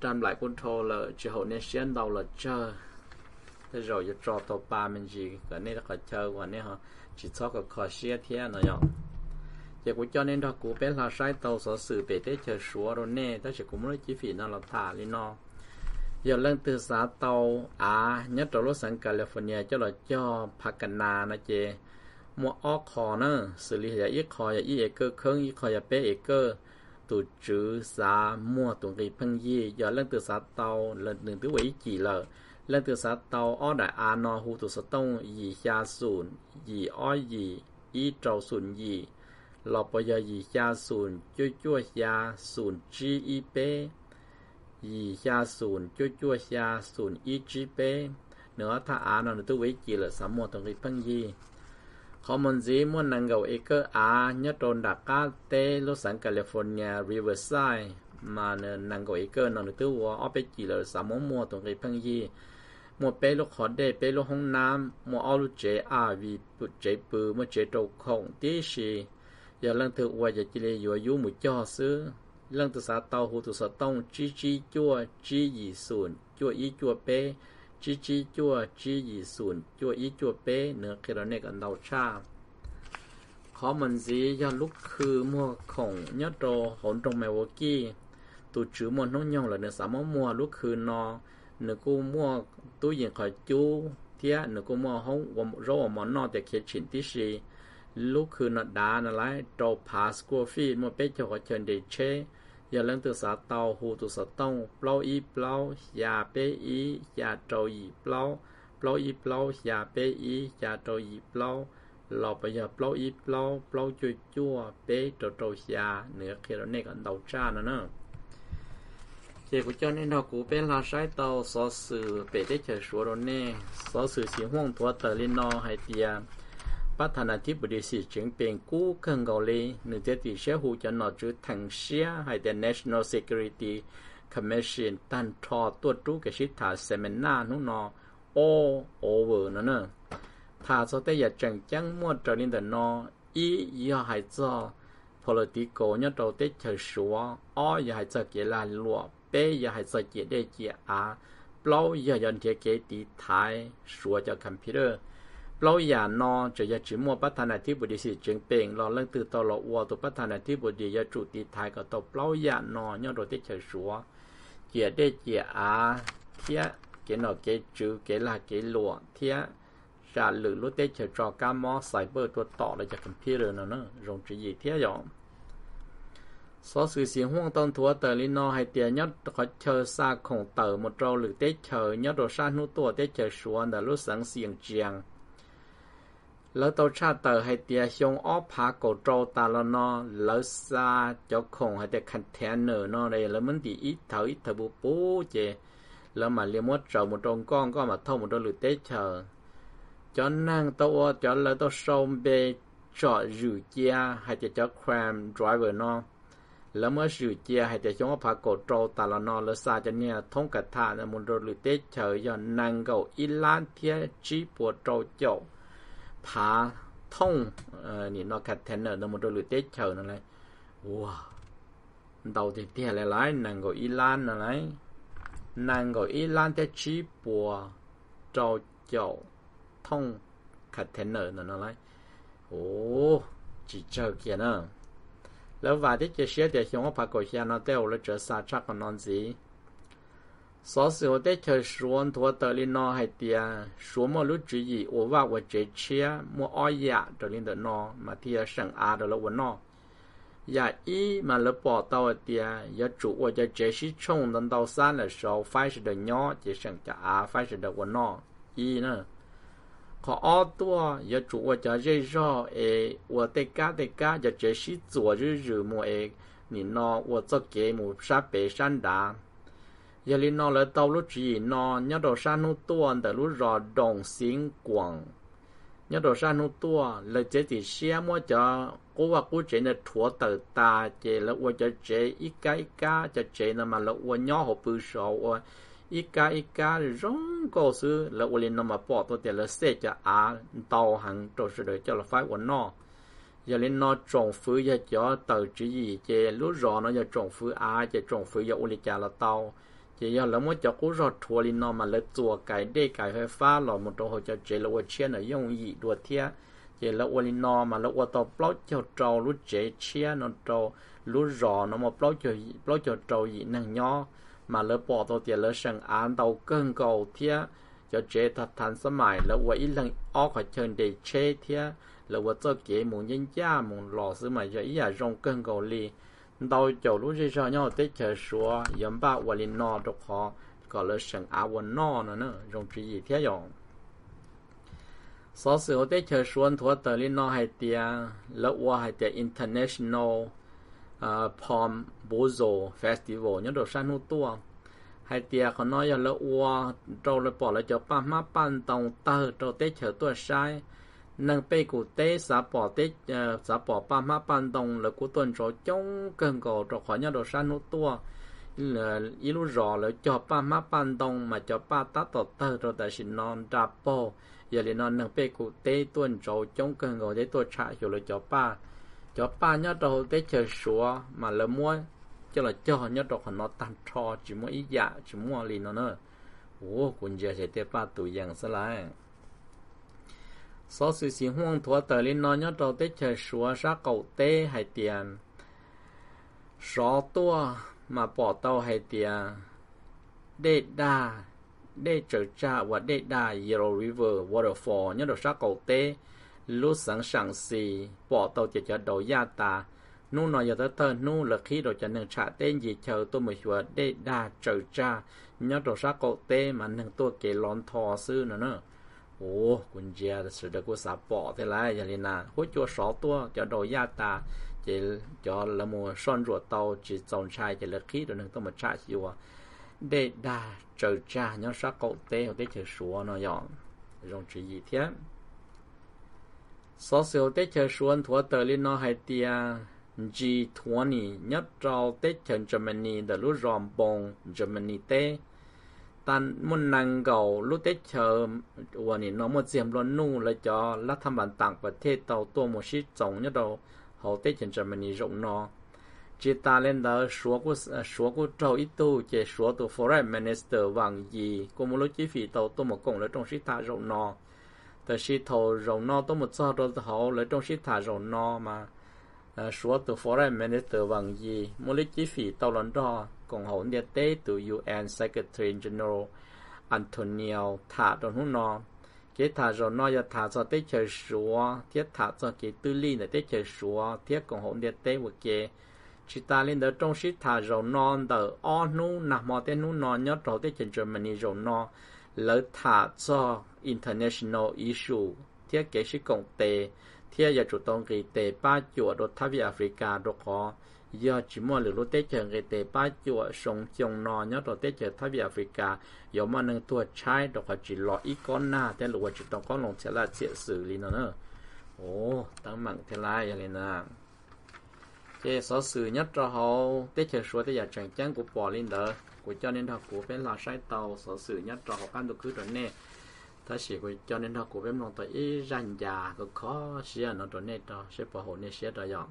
[SPEAKER 1] trăm lại quân thô là chỉ hậu nên xuyên đầu là chờ thế rồi giờ cho tổ ba mình gì cái này là cái chờ và này họ chỉ cho cái khó xia thiên à, nữa nhở giờ cũng cho nên đó, cũng biết là sai tàu sở sự bị thế chờ số rồi nè ta chỉ cũng nói chỉ phí nó là thả đi nó. Giờ lên từ xã tàu à nhất trong lúc sang California, cho là cho Pagana nó chê. Mua óc khó nữa xử lý giờ ít khó giờ ít cơ khương ít khó giờ bé cơ. Tụ chữ xã mua tụ cái phân gì giờ lần từ xã tàu lần từ từ ấy chỉ là lần từ xã tàu ở đại an nó hu tụ xã tông gì xa sùn gì ở gì ý trâu sùn gì lọ bây giờ gì xa sùn chua chua xa sùn chi y bê gì xa sùn chua chua xa sùn y chi bê nữa ta à nó tôi với chỉ là sắm một cái phân gì Common gì muốn năng gầu ý cơ á nhất trôn đạc cá tê Los Angeles, California, Riverside mà năng gầu ý cơ nó được tư vô ở bên chỉ là xã mong mua tổng cái phân gì. Một bé lúc họ đề bé lúc hông nam một ao lúc chế à vì chế bự một chế trâu khổng tí xì. Giờ lần thứ qua giờ chỉ là vừa yếu một cho xứ. Lần thứ xã tàu hồ thứ xã tông chi chi chua chi gì sùn chua ý chua bé chi chi chua, chi gì sùn chua ý chua bé nửa khi đó này còn đầu cha khó mình gì giờ lúc Khư mua khổng nhất đồ hỗn trong mèo kia tụ chữ mua nó nhau là nửa sáu mua, lúc Khư nó nửa cô mua, túi hiện khỏi chú thế nửa cô mua không rồi mà nó để khi chuyển tí gì lúc Khư nó đá, nó lại trâu pass qua phi mua bé cho họ chân để chế giờ lần từ xã tàu hồ từ xã tông plau y plau ya bé y ya trâu y plau plau y plau ya bé y ya trâu y plau lọ bây giờ plau y plau plau chua chua bé trâu trâu ya nữa khi đó này còn đầu cha nữa nữa chỉ của cho nên nó cũng bên là sai tàu số sự bé để chờ số rồi nè số sự sinh hoạt của tờ lên nó hay tiệt bắt thằng chị tiếp đi xịt chuyện bên cũ cần gọi lên nữ tế thì sẽ hỗ trợ nó chữ thằng xia hay the National Security Commission tan trò tuột trú cái sĩ thả seminar nó nó all over nó nè, thả cho tới giờ chẳng chẳng mua trở nên nó ý ý hay cho political nhất đầu tới chờ số o giờ hay cho cái là lụa bê giờ hay cho cái đây chỉ à bao giờ dần thế cái tí thái sủa cho computer จะได้อยากจังจังมั่วจะลินเดนออีอย่าให้เจ้า political เนี่ยเราได้เฉยชัวอ้ออย่าให้เจ้าเกี่ยลาลัวเป้อย่าให้เจ้าเกี่ยได้เกี่ยอาเปล่าอย่ายันเทียเกี่ยตีท้ายชัวจากคอมพิวเตอร์ lâu giả nó chỉ là chỉ mua bắt thành thiết bộ đi sĩ chứng bệnh lo lần từ tàu lo uo tổ bắt thành thiết bộ đi ya chủ tịch thái có tàu lâu giả nó nhớ rồi tiết chờ số chỉ để chỉ à thiết cái nó cái chữ cái là cái lụa thiết trả lử lúc tết chờ cho cá mò xài bơ tua tỏ là cho computer nó nữa dùng chỉ gì thiết rồi số sự sinh hoang tôn thua tờ linh nó hay tiền nhất có chờ xa khổng tờ một trâu lử tết chờ nhất đồ sa nút tua tết chờ xuống là lúc sáng xiềng chiang แล้วตัวชาติให้เตียชงอ้อพาโกโจตาลนอแล้วซาเจ้าของให้แต่คันแทนเนอร์นอเลยแล้วมันดีอีเถาอีเถาบุปูเจแล้วมาเรียมดเจ้าหมดตรงก้องก็มาท่องหมดหรือเตเชอจอนนั่งตัวจอนแล้วตัวชมเบจอด lỡ tàu cha tờ hay tia xong ó phá cổ trâu ta lo nó lỡ xa cho khổng hay tia khăn thẻ nở nó đây lỡ mình đi ít thở ít thở bù bù chè lỡ mà liêm mất trầu một trong con có mà thông một đôi lửa tế chờ. Cho năng tàu cho lỡ tàu sông bê, cho rủ chia, hay tia cho cram driver nó lỡ mới rủ chia, hay tia xong ó phá cổ trâu ta lo nó lỡ xa cho nha thông cả thà là một đôi lửa tế chờ do năng cầu ít lan thia chỉ bùa trâu chậu า phá thông nhìn nó cắt thành ở một đôi lưỡi tết chờ nó này wow đầu thì tia lại lại nàng gọi Iran nó này nàng gọi Iran theo chỉ bùa trâu chậu thông cắt thành ở nó này ồ chỉ chờ kia nữa แล้วว่าที่จะเชื่อเดี๋ยวผมว่าพากดเชียนเราเต้าแล้วเจอซาชักกันนอนสิ 啥时候带条 te 多得 shuon to taulin no haidia shuomo lujiji o vavu je chia mo oya taulin dano ma tia sheng a dolo weno. Ya i ma lopo tauli dia ya 上当 giờ li nó là tàu lúc chỉ nó nhớ đồ sa nu tua để lúc rò đồng xin quảng nhớ đồ sa nu tua là chế thì xe mua cho cô và cô chế là thua tờ ta chế là qua cho chế ít cái ít cái cho chế là mà là qua nhỏ họ bự sầu ít cái ít cái rong cổ sư là qua lên nó mà bỏ tôi tiền là xe cho à tàu hàng đồ sự đời cho là phải qua nó giờ lên nó trồng phứ giờ cho tờ chỉ gì chế lúc rõ nó giờ trồng phứ á chế trồng phứ giờ uli cha là tàu chỉ giờ là muốn cho cú rõ thua lên nó mà lấy chùa cái đây cái hơi phá lò một đồ hồi cho chế là lỡ chiên ở dùng gì đùa thia là lỡ uli nó mà lỡ tàu plau cho trâu lúc chế chia nó trâu lúc rò nó mà plau cho plau cho trâu gì năng nhỏ mà lỡ bỏ tàu tiền lỡ sang án tàu cơn cầu thia cho chế thật thành sớm mãi lỡ ít lần ó khỏi chân để chế thia là tôi cho kế muốn nhân gia muốn lò sư mà giờ ý là rong cân cầu li đầu chỗ lúc gì sao nhau tết chờ số yếm ba và linh nọ độc họ có là sừng áo nọ nữa dùng chỉ gì thế rồi sau sự tết chờ số thua tờ linh nọ hay tia lỡ qua hay tia international palm bozo festival nhớ đồ san hô tua hay tia còn nói là lỡ qua trâu là bỏ là cho ba má ban tàu tờ trâu tết chờ tua sai nâng bê cụ tế xã bỏ tế xã ờ, bỏ ba má ban đồng là của tuần số chống cần cầu cho khỏi nhau đồ san nô tua. Là ý lúc rõ là cho ba má ban đồng mà cho ba tá tổ tơ rồi tại xin non đà bò giờ thì non nâng bê cụ tế tuần số chống cần cầu để tôi trả hiểu là cho ba cho ba nhau đồ tế chờ sủa mà là mua cho là cho nhau đồ nó tan trò chỉ mua ý dạ chỉ mua liền nó nữa ủa cũng giờ sẽ tiếp ba tụi dạng sẽ lại số sự sinh hoang thua tờ lên nó nhớ đầu tết chờ xóa ra cầu tê hay tiền. Số tua mà bỏ tàu hay tiền. Đê đa đê trở cha và đê đa Yellow River Waterfall nhớ đầu ra cầu tê lúc sáng sáng xì, bỏ tàu chờ chờ đầu gia ta nu nói giờ tới tờ nu là khi đồ cho nâng trả tên gì chờ tôi mới xóa đê đa trở cha nhớ đầu ra cầu tê mà nâng tôi kể lon thò sư nữa nữa. โอ้กุญแจสุดกูสาปอแต่ไรอย่างนี้นะหัวจัวสอตัวจะโดยาตาจะจะละมัวซ่อนรัวเตาจะจงชายจะเลือกขี้ตัวหนึ่งต้องมาชาชิวเด็ดดาเจอจ้าเนี่ยสักเกาเตะได้เจอชัวเนาะยองรงจีอีเทียนสอเสียวได้เจอชวนถัวเตอลินอไฮเตีย G20 nhất trao Tết chân Germany đã lúc ròm bông Germany Tết tan muốn năng cầu lúc tết chờ วันนี้น้องมาเจียมร้อนนู่เลยจอรัฐบาลต่างประเทศเตาตัวมชิจงเนี่ยเราเขาเตจจะมันนี่รงนอจีตาเล่นเดอชัวกูชัวกูเจ้าอีตู้เจชัวตัว foreign minister วังยีกูมุลุจีฟีเตาตัวมกงเลยตรงชิตารงนอแต่ชิโทรงนอตัวมจ้าตัวเขาเลยตรงชิตารงนอมา Ờ, số từ phố ra mình từ vàng gì? Một lý chi phí tàu lần đó còn hỗn địa tế từ UN Secretary General Antonio thả đồn hút nó cái thả rồi nó giờ thả cho tới chờ số thiết thả cho cái tư lý là tới chờ số thiết còn hỗn địa tế một cái chỉ ta lên đỡ trong shit thả rồi non đỡ on nu nằm mò tới nu nó nhớ rồi tới chờ Germany rồi nó lỡ thả cho international issue, thiết kế sự cộng tế thiết giờ chủ tông cái tệ ba chùa đột tháp Africa đột khó giờ chỉ mua lửa tết chờ người tệ ba chùa sống chồng nọ nhớ rồi tết chờ tháp bình Africa. Giờ mà nâng tua trái đọc khó chỉ lọ ít con na, thế lửa chỉ tông con lòng sẽ là chuyện xử lý nó nữa. Ồ, tăng mạnh thế lai vậy nè cái số sự nhất cho họ tết chờ số tết giờ chẳng chắn của bỏ lên đó của cho nên học của bên là sai tàu số sự nhất cho họ căn được cứ rồi nè ta chỉ của cho nên nó cũng biết nó tới ý rành già, có khó xia à, nó rồi nè đó sẽ bảo hộ nè xia đó dọn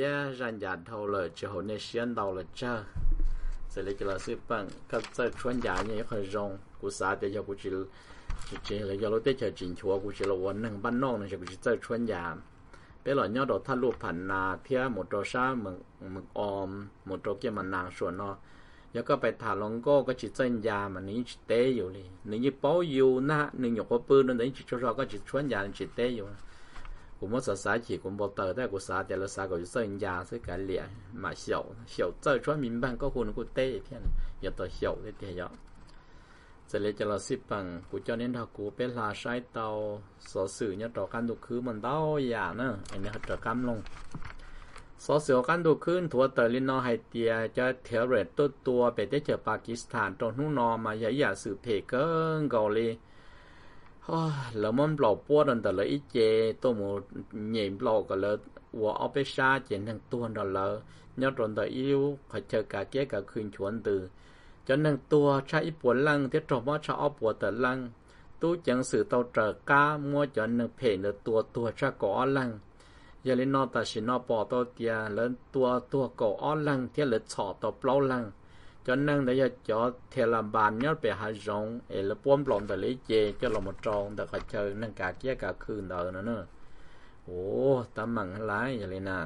[SPEAKER 1] yeah rành giả thâu lời chỉ hồ nên xuyên đầu là chờ sẽ lấy cái là sự bằng, các giờ chuyên gia như hơi rong. Của xã để cho của chỉ chỉ chỉ là do lúc tết chờ chính chúa của chỉ là vấn năng ban nông này chỉ của chỉ giờ chuyên gia bây giờ nhớ đồ thắt lụa phản là theo một trò sa mực mực om, một trò kia mà nàng xuân nó. 我们这三天，我们到那个啥点了，啥个就说人家是个脸蛮小，小这穿民办个可能个带一片，也到小的点样。这里叫了西本，古叫恁他古被拉晒到所สื่อเนี่ยต่อการดูคือมันเต้าอย่างนะไอ้เนี่ยต่อการลงสอเอกันดูขึ้นถัวเตอร์ลินอไฮตียจะเทเรตตัวตัวไปไเจอปากีสถานตรงนู้นนอมาใหญ่สืบเพกเกิงเกาหลี 了们老波人的了一节都么年老个了，我阿被杀减成多的了，要人的 yêu 和这个这个困全的，就能多差一波浪，这怎么差阿波的浪？都将是到这家，我就能陪了多多差个阿浪。อย่าเล่นนอตาชินอปอตัวเตียเล่นตัวตัวก่ออ้อลังเที่ยเล่นฉอตัวเปล่าลัง cho nên để cho theo làm bàn nhớ về hai rong ấy là bom lộn để lấy chè cho là một tròn để cả chơi, nên cả kia cả khứ nữa nữa. Ồ ta mặn lái vậy nè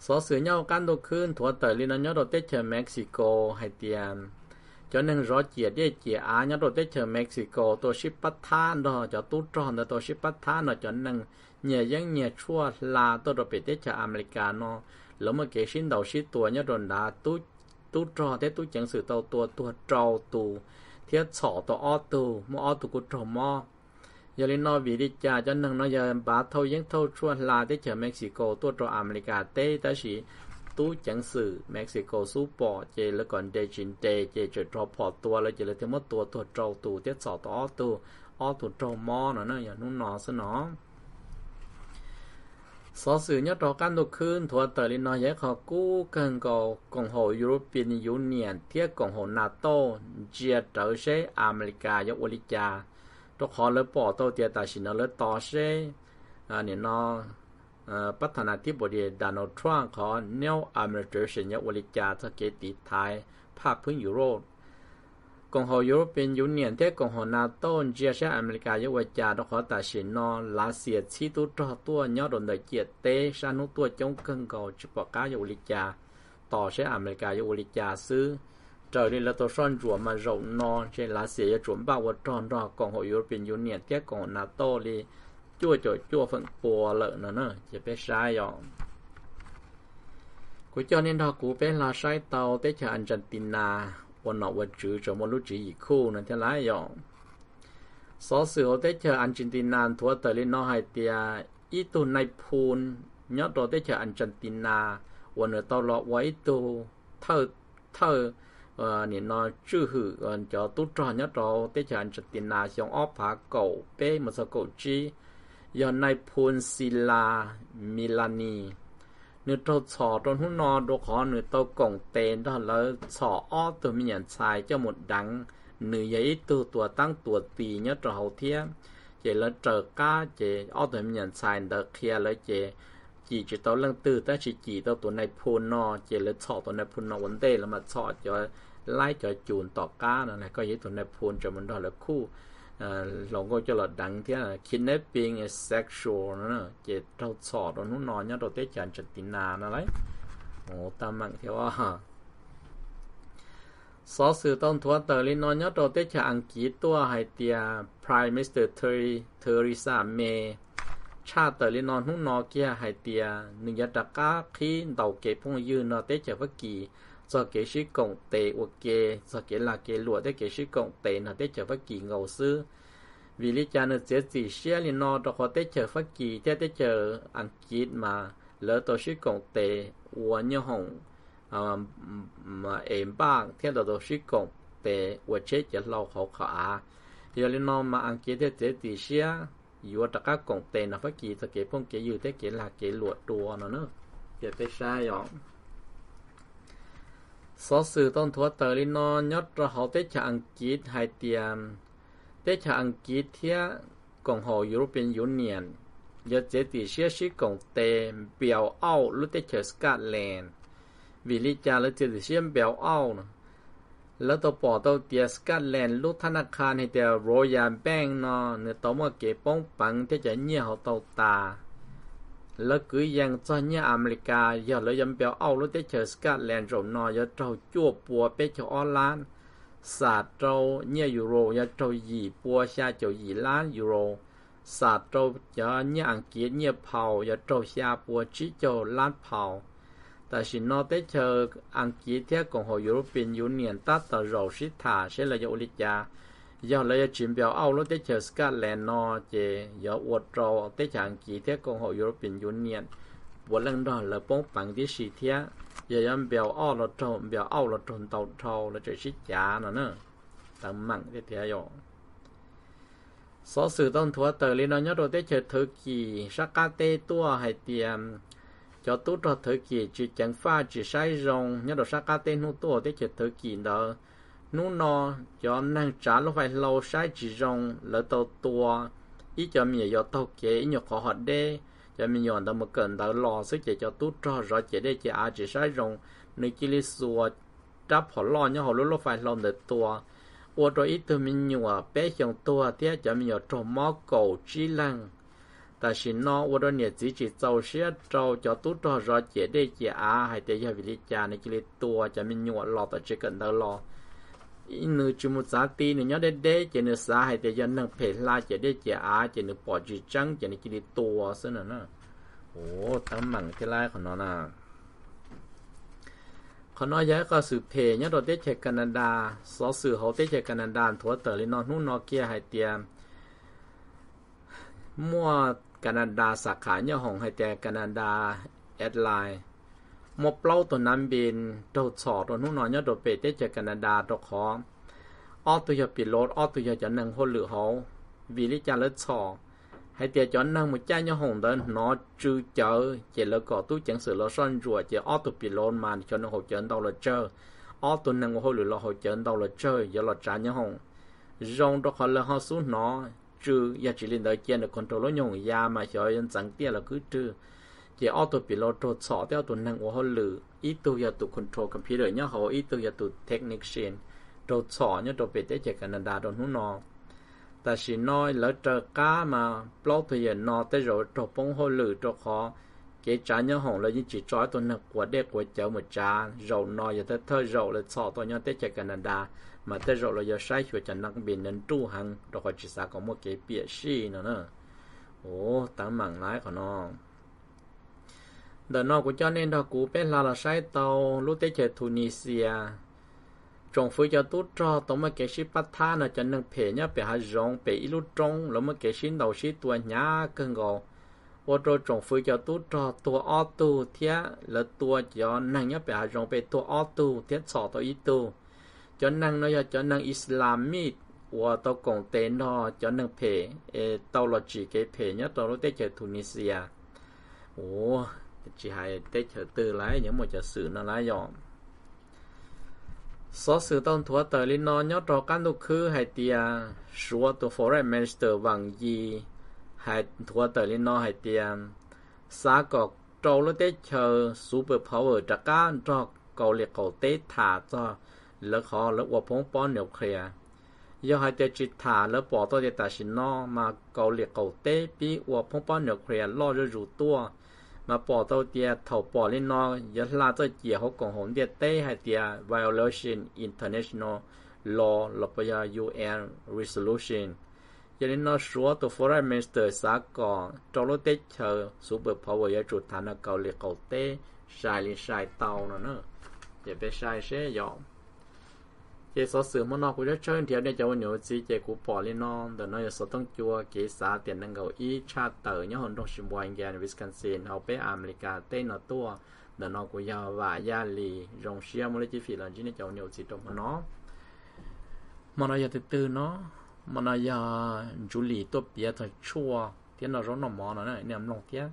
[SPEAKER 1] số sự nhau căn đồ khứ thua tới liên nó nhớ đồ tết chờ Mexico hay tiền cho nên rõ chia để chia á nhớ đồ tết chờ Mexico, tôi ship bắt than đó cho tu tròn đó tôi ship bắt than đó cho nên nhẹ dân nhẹ chua là tôi đồ bị tết chờ America nó lúc mà cái xin đầu xin tuổi nhớ đồ đã tu tu trò, thế tu chẳng sự tàu tua tua trâu tu thiết sọ tàu o tu mua o tu của trầu mò. Giờ lên nói vì đi cha cho nên nó giờ, bà thâu những thâu chua là thế chở Mexico, tu trò America, tê ta chỉ tu chẳng sự Mexico su bỏ chế là còn đề chính đề chế chở trò bỏ tua là chế là thêm một tua tua trâu tu thiết sọ tàu o tu o tu trâu mò nó nó giờ nó nó sẽ nó. สอสื่อเนี่ยต่อการตุคืนทัวเตอร์ลินอยเขากู้เกินก็กองโหยุโรเปียนยูเนียนเทียกองโหนาโตเจียเตอร์เชอเมริกายกวลิจาตัวขอเลปอโตเตียตาชินเลตอเชอันนี้เนาะพัฒนาที่บดีดานอลทรัมป์ขอเนวอเมริกาเชนยกวลิจาสเกติไทยภาคพื้นยุโรป Cộng hòa European Union thế Cộng hòa NATO chia sẻ America với quốc gia đó khó ta xin nó là xịt chi tu cho tua nhớ đồn đời chia tế sang nút tua chống cân cầu chụp bạc cá với lịch cha. Tỏ sẽ America với lịch cha xứ. Trời đi là tôi son rùa mà rộng nó trên là xịt chuẩn bao vật tròn đó. Cộng hòa European Union thế Cộng hòa NATO đi. Chua วันนอวันจือจะมลุจีอีกคู่นั่นจะหลายอย่างสอเสือเตเจออันจินตินานทัวเตลินอไฮเตียอีตุนในพูนยอดโตเตเจออันจันตินาวันเนตอลอไว้ตูเธอเธอเอเนี่ยนอจื้อหือกันจอตุ้จอยอดโตเตเจออันจันตินาชองออผาเก่าเป้มาสกุจียอนในพูนศิลามิลานี นื้อตัวส你都坐到หุ่นนอดูขอเนื้อตัวกล่องเตนนแล้วสออ้อตัวมีอย่างชายเจ้าหมดดังเนื้อใหญ่ตัวตัวตั้งตัวตีเนาะตัวเขาเทียมเจแล้วเจอก้าเจอ้อตัวมีอย่างชายเด็กเคลียแล้วเจจีจะตัวเรื่องตื่นแต่จีจีตัวตัวในพูนนอเจแล้วสอตัวในพูนนอวันเต้แล้วมาสอจะไล่จะจูนต่อก้านั่นแหละก็ยึดตัวในพูนจะมันดอแล้วคู่ À, lòng coi cho là đăng thế là kidnapping is sexual nữa chỉ trâu sọ đó, nó nói nhá đầu tết chẳng chật tin nà nó lấy. Ồ, ta thế theo à số sự tôn thua tờ lên nói nhá đầu tết chẳng ăn ký tua hay tia Prime Minister Theresa May cha tờ lên nói nó nói kia hay tia nhưng giá đặc cá khi đầu kế phong dư nó tết chẳng phát kỳ do kế sĩ cộng tế của kế do kế là kế lụa để kế sĩ cộng tế nó để trở phát kỳ ngầu sư vì lý cha nó sẽ chỉ xe lên nó đó có để trở phát kỳ để để trở ăn kít mà lỡ tổ sĩ cộng tế của nhau hồng à, mà em bang thế đó tổ sĩ cộng tế của chế chỉ lâu khó khả. Thì lên nó mà ăn kít để để chỉ xe dù tất cả cộng tệ nó phát kỳ thì kế phong kế dự để kế là kế lụa, đùa nó nữa. Giờ tới sai rồi. สอสื่อต้นทัวเตอร์ลินอนยอดระหอเตชะอังกฤษไฮเตียม เตชะอังกฤษเทียกองหอยุโรเปียนยูเนียนยอดเจตีเชียชิกองเตมเปียวอ้าลุเตชะสกาแลนด์วิลิจาลุเจตีเชียมเปียวอ้าแล้วตัวปอตัวเตียสกาแลนด์ลุธนาคารให้เตียโรยานแป้งนอเนื้อตัวเมื่อเก็บป้องปังเตจะเนี่ยเขาเตาตา lỡ cứ yang cho nhà America, giờ lỡ dâm béo Âu lỡ tới chờ Scotland rồi, nó giờ trâu chua bùa bé cho Ireland xả trâu nhà Euro, giờ trâu gì bùa xa cho gì lan Euro. Xả trâu cho nhà Anh Kiệt, nhà Pau giờ trâu xa bùa chỉ cho lan Pau tại vì nó tới chờ Anh Kiệt theo Cộng hòa European Union tắt tờ rồi xí thả sẽ là do lịch gia giờ lấy chuyện biểu Âu lúc tới chờ Scotland nó chế giờ uất trò tới chẳng chỉ thế công hội European Union một lần đó là bóng bằng đi sĩ thế giờ em biểu Âu là trâu biểu Âu là trồn tàu trâu là chơi sĩ giả nữa nữa tầm mặn thế thế rồi số sự tông thua tờ lên nó nhớ đồ tới chờ thứ kỳ sắc ca tê tua hay tiệm cho tốt cho thứ kỳ chỉ chẳng pha chỉ sai rong, nhớ đồ sắc ca tê nu tua tới chờ thứ kỳ đó nu no cho năng trả lúc phải lâu sai chỉ rong lỡ tàu tua ý cho mình giờ tàu kế nhọc khó họ đê cho mình nhọn tao một cần tao lo sức chỉ cho tút cho rõ chỉ để chỉ à chỉ sai rong nơi chỉ lý xua đáp họ lo nhau họ lúc lúc phải lâu để tua ô tô ít từ mình nhọ bé chồng tua tiếc cho mình nhọ trộm mó cầu chi lăng ta xin nó ô tô nhiệt chỉ chỉ tàu xe tàu cho tút cho rõ chỉ để chỉ à hay để cho vị cha nơi chỉ lý tua cho mình nhọ lo tao chỉ cần tao lo nu chú một giá ti nu nhớ đến đế chỉ nu xã hay để cho nâng phê la chỉ để chỉ á chỉ nu bỏ chỉ trắng chỉ nu chỉ đi tua xin nữa nè ồ tấm bằng cái lai của nó nè เขาน้อยย้ายก็สืบเพยเนี่ยเราได้เช็คแคนาดาสอสื่อเขาได้เช็คแคนาดาถัวเตอร์ลินอนนู่นนอเกียให้เตียมมั่วแคนาดาสาขาเนี่ยของให้เตียแคนาดาแอดไลน์ một lâu tuần nam bên đầu sọ rồi nó nói nhớ đồ về tới chờ Canada đồ khó ở tôi giờ bị lột ở tôi giờ cho nâng hôn lửa hậu vì lý cha lớn sọ hay tiệt cho nâng một cha nhớ hồng đơn nó trừ chờ chỉ là có tôi chẳng sự lo son rùa chỉ ở tôi bị lột mà cho nó hỗ trợ đâu là chơi ở tôi nâng hôn lửa hỗ trợ đâu là chơi giờ là trả nhớ hồng rong đó khó là họ xuống nó trừ giờ chỉ lên đời kia được control nó nhung ya mà cho dân chẳng tiền là cứ trừ chỉ auto pilot trò sọ theo tuần năng của họ lử. Ít tu ya tu control computer nhá, họ ít tu ya tu technician. Trò sọ nhá trò về tới chạy Canada đồn hú nọ. Ta chỉ nói lỡ trò cá mà plot thì giờ nọ tới rồi trò bông họ lử trò khó cái trả nhớ hồng là những chỉ trói tuần năng của đế của cháu một trả rồi nọ giờ tới thơ rồi là sọ tôi nhớ tới chạy Canada mà tới rồi là giờ sai chuyện chẳng năng biển nên tru hàng rồi họ chỉ sao có một cái bịa xì nữa nữa ồ tám mảng lái của nó đợt nó của cho nên đó cú bé là là sai tàu, lúc tới chơi Tunisia. Trong phía cho tốt cho tổng mà cái ship bắt tha là cho nên phê nhá bé hai rong bé ít lúc trong lúc mà cái sĩ đầu ship tua nhá cơn gò ô tô trong phía cho tốt cho tua auto thía là tua cho năng nhá bé hai rong bé tua auto thía sọ tàu ít tu. Cho năng nó cho năng Islamic và tàu cổng tên nó cho năng phê tàu là chỉ cái phê nhá, tàu lúc tới chơi Tunisia. Ồ chỉ hay tết chờ từ lái những một chờ sự nó lái dọn. Số sự tôn thua tờ linh nó nhớ trò căn đục khứ hay tia số tổ foreign minister vàng gì hay thua tờ linh nó hay tia à? xã cọc trâu lúc tết chờ super power trả cá cho cầu liệt cầu tết thả cho lỡ khó lỡ quả phong bón nhiều khía giờ à? hai tia chỉ thả lỡ bỏ tôi để ta xin nó mà cầu liệt cầu tết bị quả phong bón nhiều khía à, lo rồi rủ tua mà bỏ tàu tia thầu bỏ lên nó, giờ là tôi chỉ họ còn hồn tia tây hay tia violation international law là bây giờ UN resolution. Giờ nên nó số tổ foreign minister xã còn trong lúc tết chờ super power giờ chủ thản là cầu liệt cầu tê, sai lên sai tàu nữa nữa. Để bé sai sẽ dọn chế số sự mà nó cũng rất chơi thì để cháu nhớ gì chế cũng bỏ lên nó để nó số tông chua kế xã tiền năng cầu ý cha tờ nhớ hồn trong sinh hoạt gen Wisconsin học bé America tên nó tua để nó cũng giàu và gia lì rong xia mới chỉ phí lần chỉ nên cháu nhớ gì trong nó mà nó giờ từ từ nó mà nó giờ chú lì tốt bia thật chua tiền nó rong nó mò nó này niệm lòng tiếc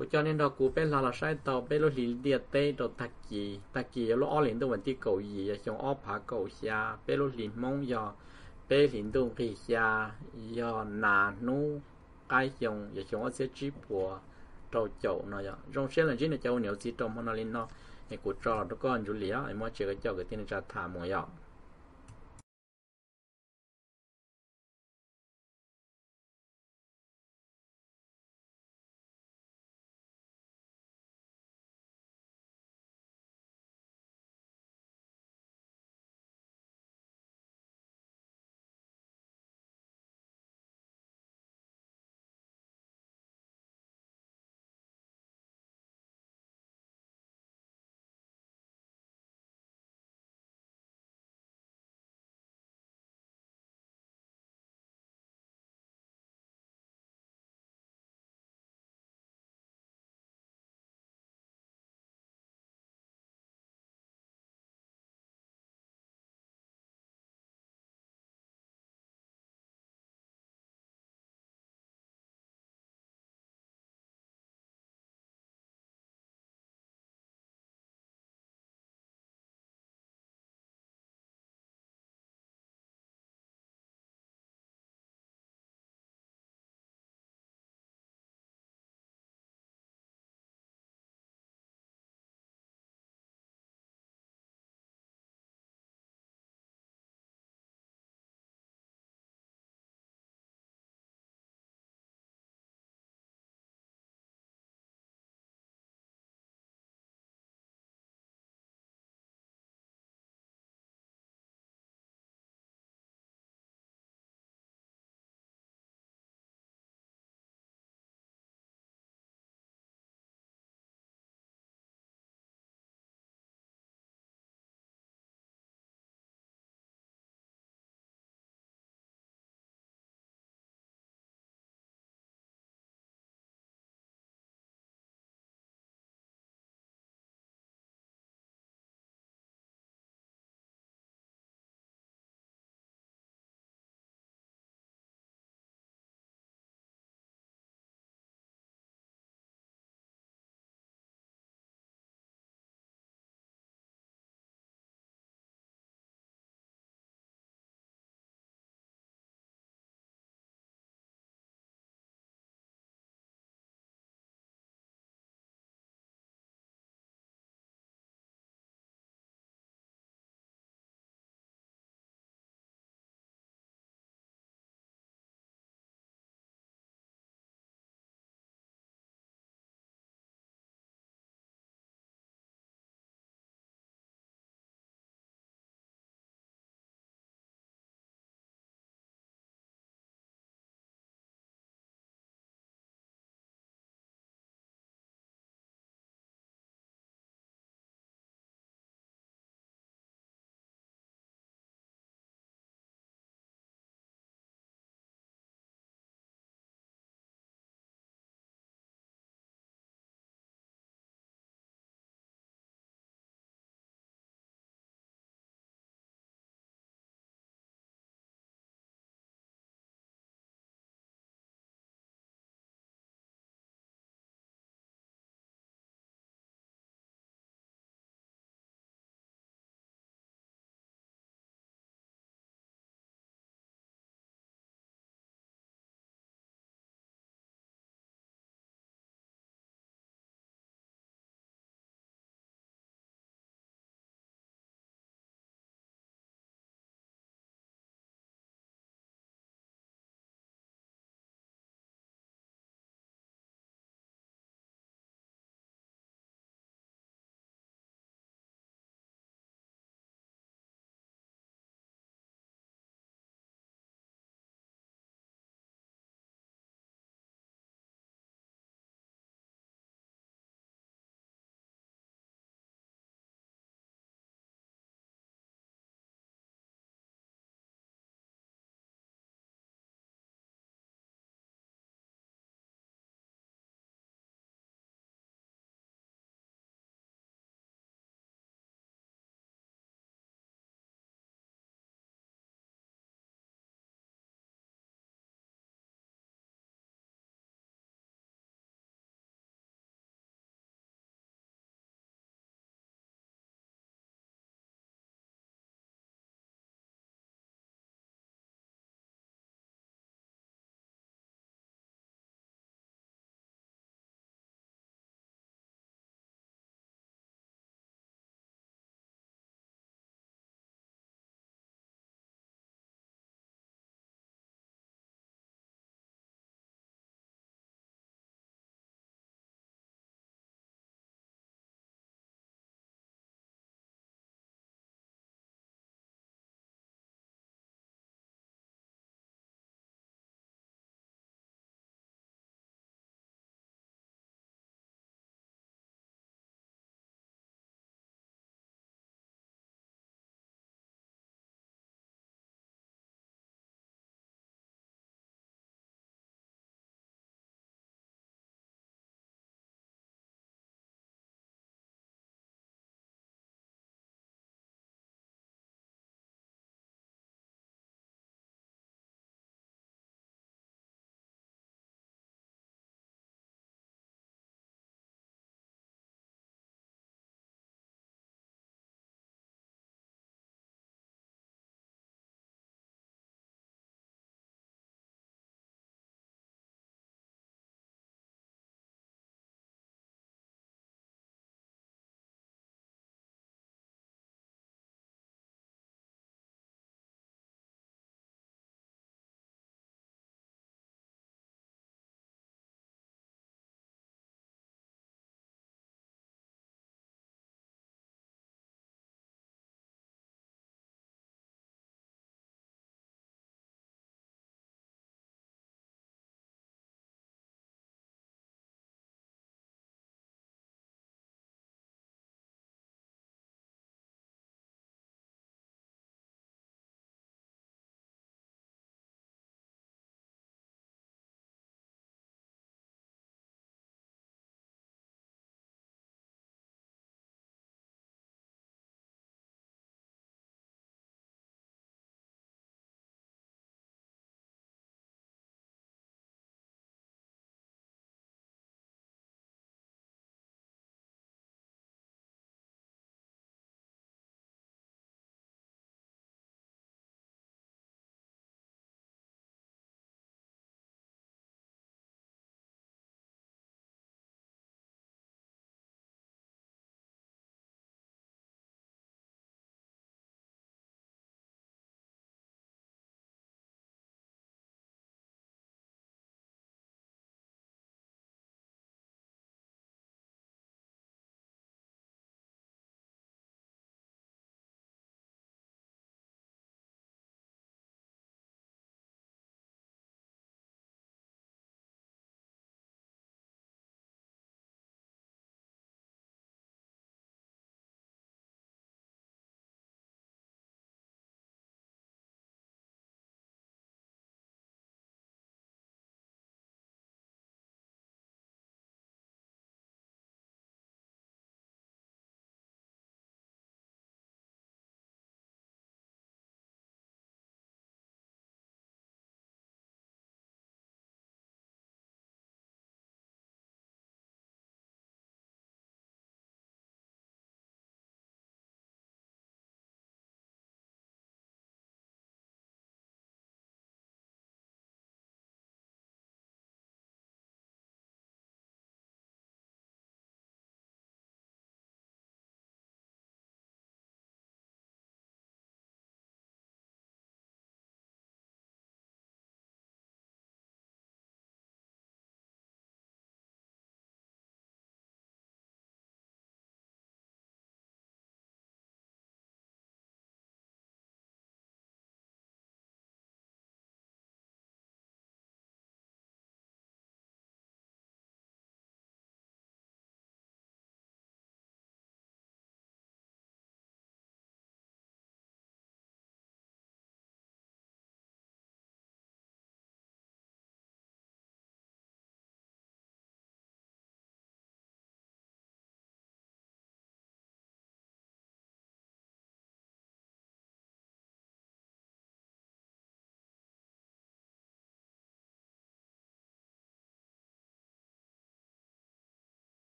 [SPEAKER 1] cô cho nên đó cô bé là là sai tàu bé lúc lì địa tê đồ tạc gì tạc gì lo ở liền đồ vấn đề cầu gì trong ở phá cầu xa bé lúc lì mong giờ bé liền đồ kỳ xa giờ nà nu cái dùng giờ trong ở sẽ chỉ bùa trâu chậu nó giờ trong xe là chỉ là chậu nhiều chỉ trong nó lên nó, thì cô cho nó có anh chú lý á, em mới chơi cái chậu cái tiền trả thả mua giờ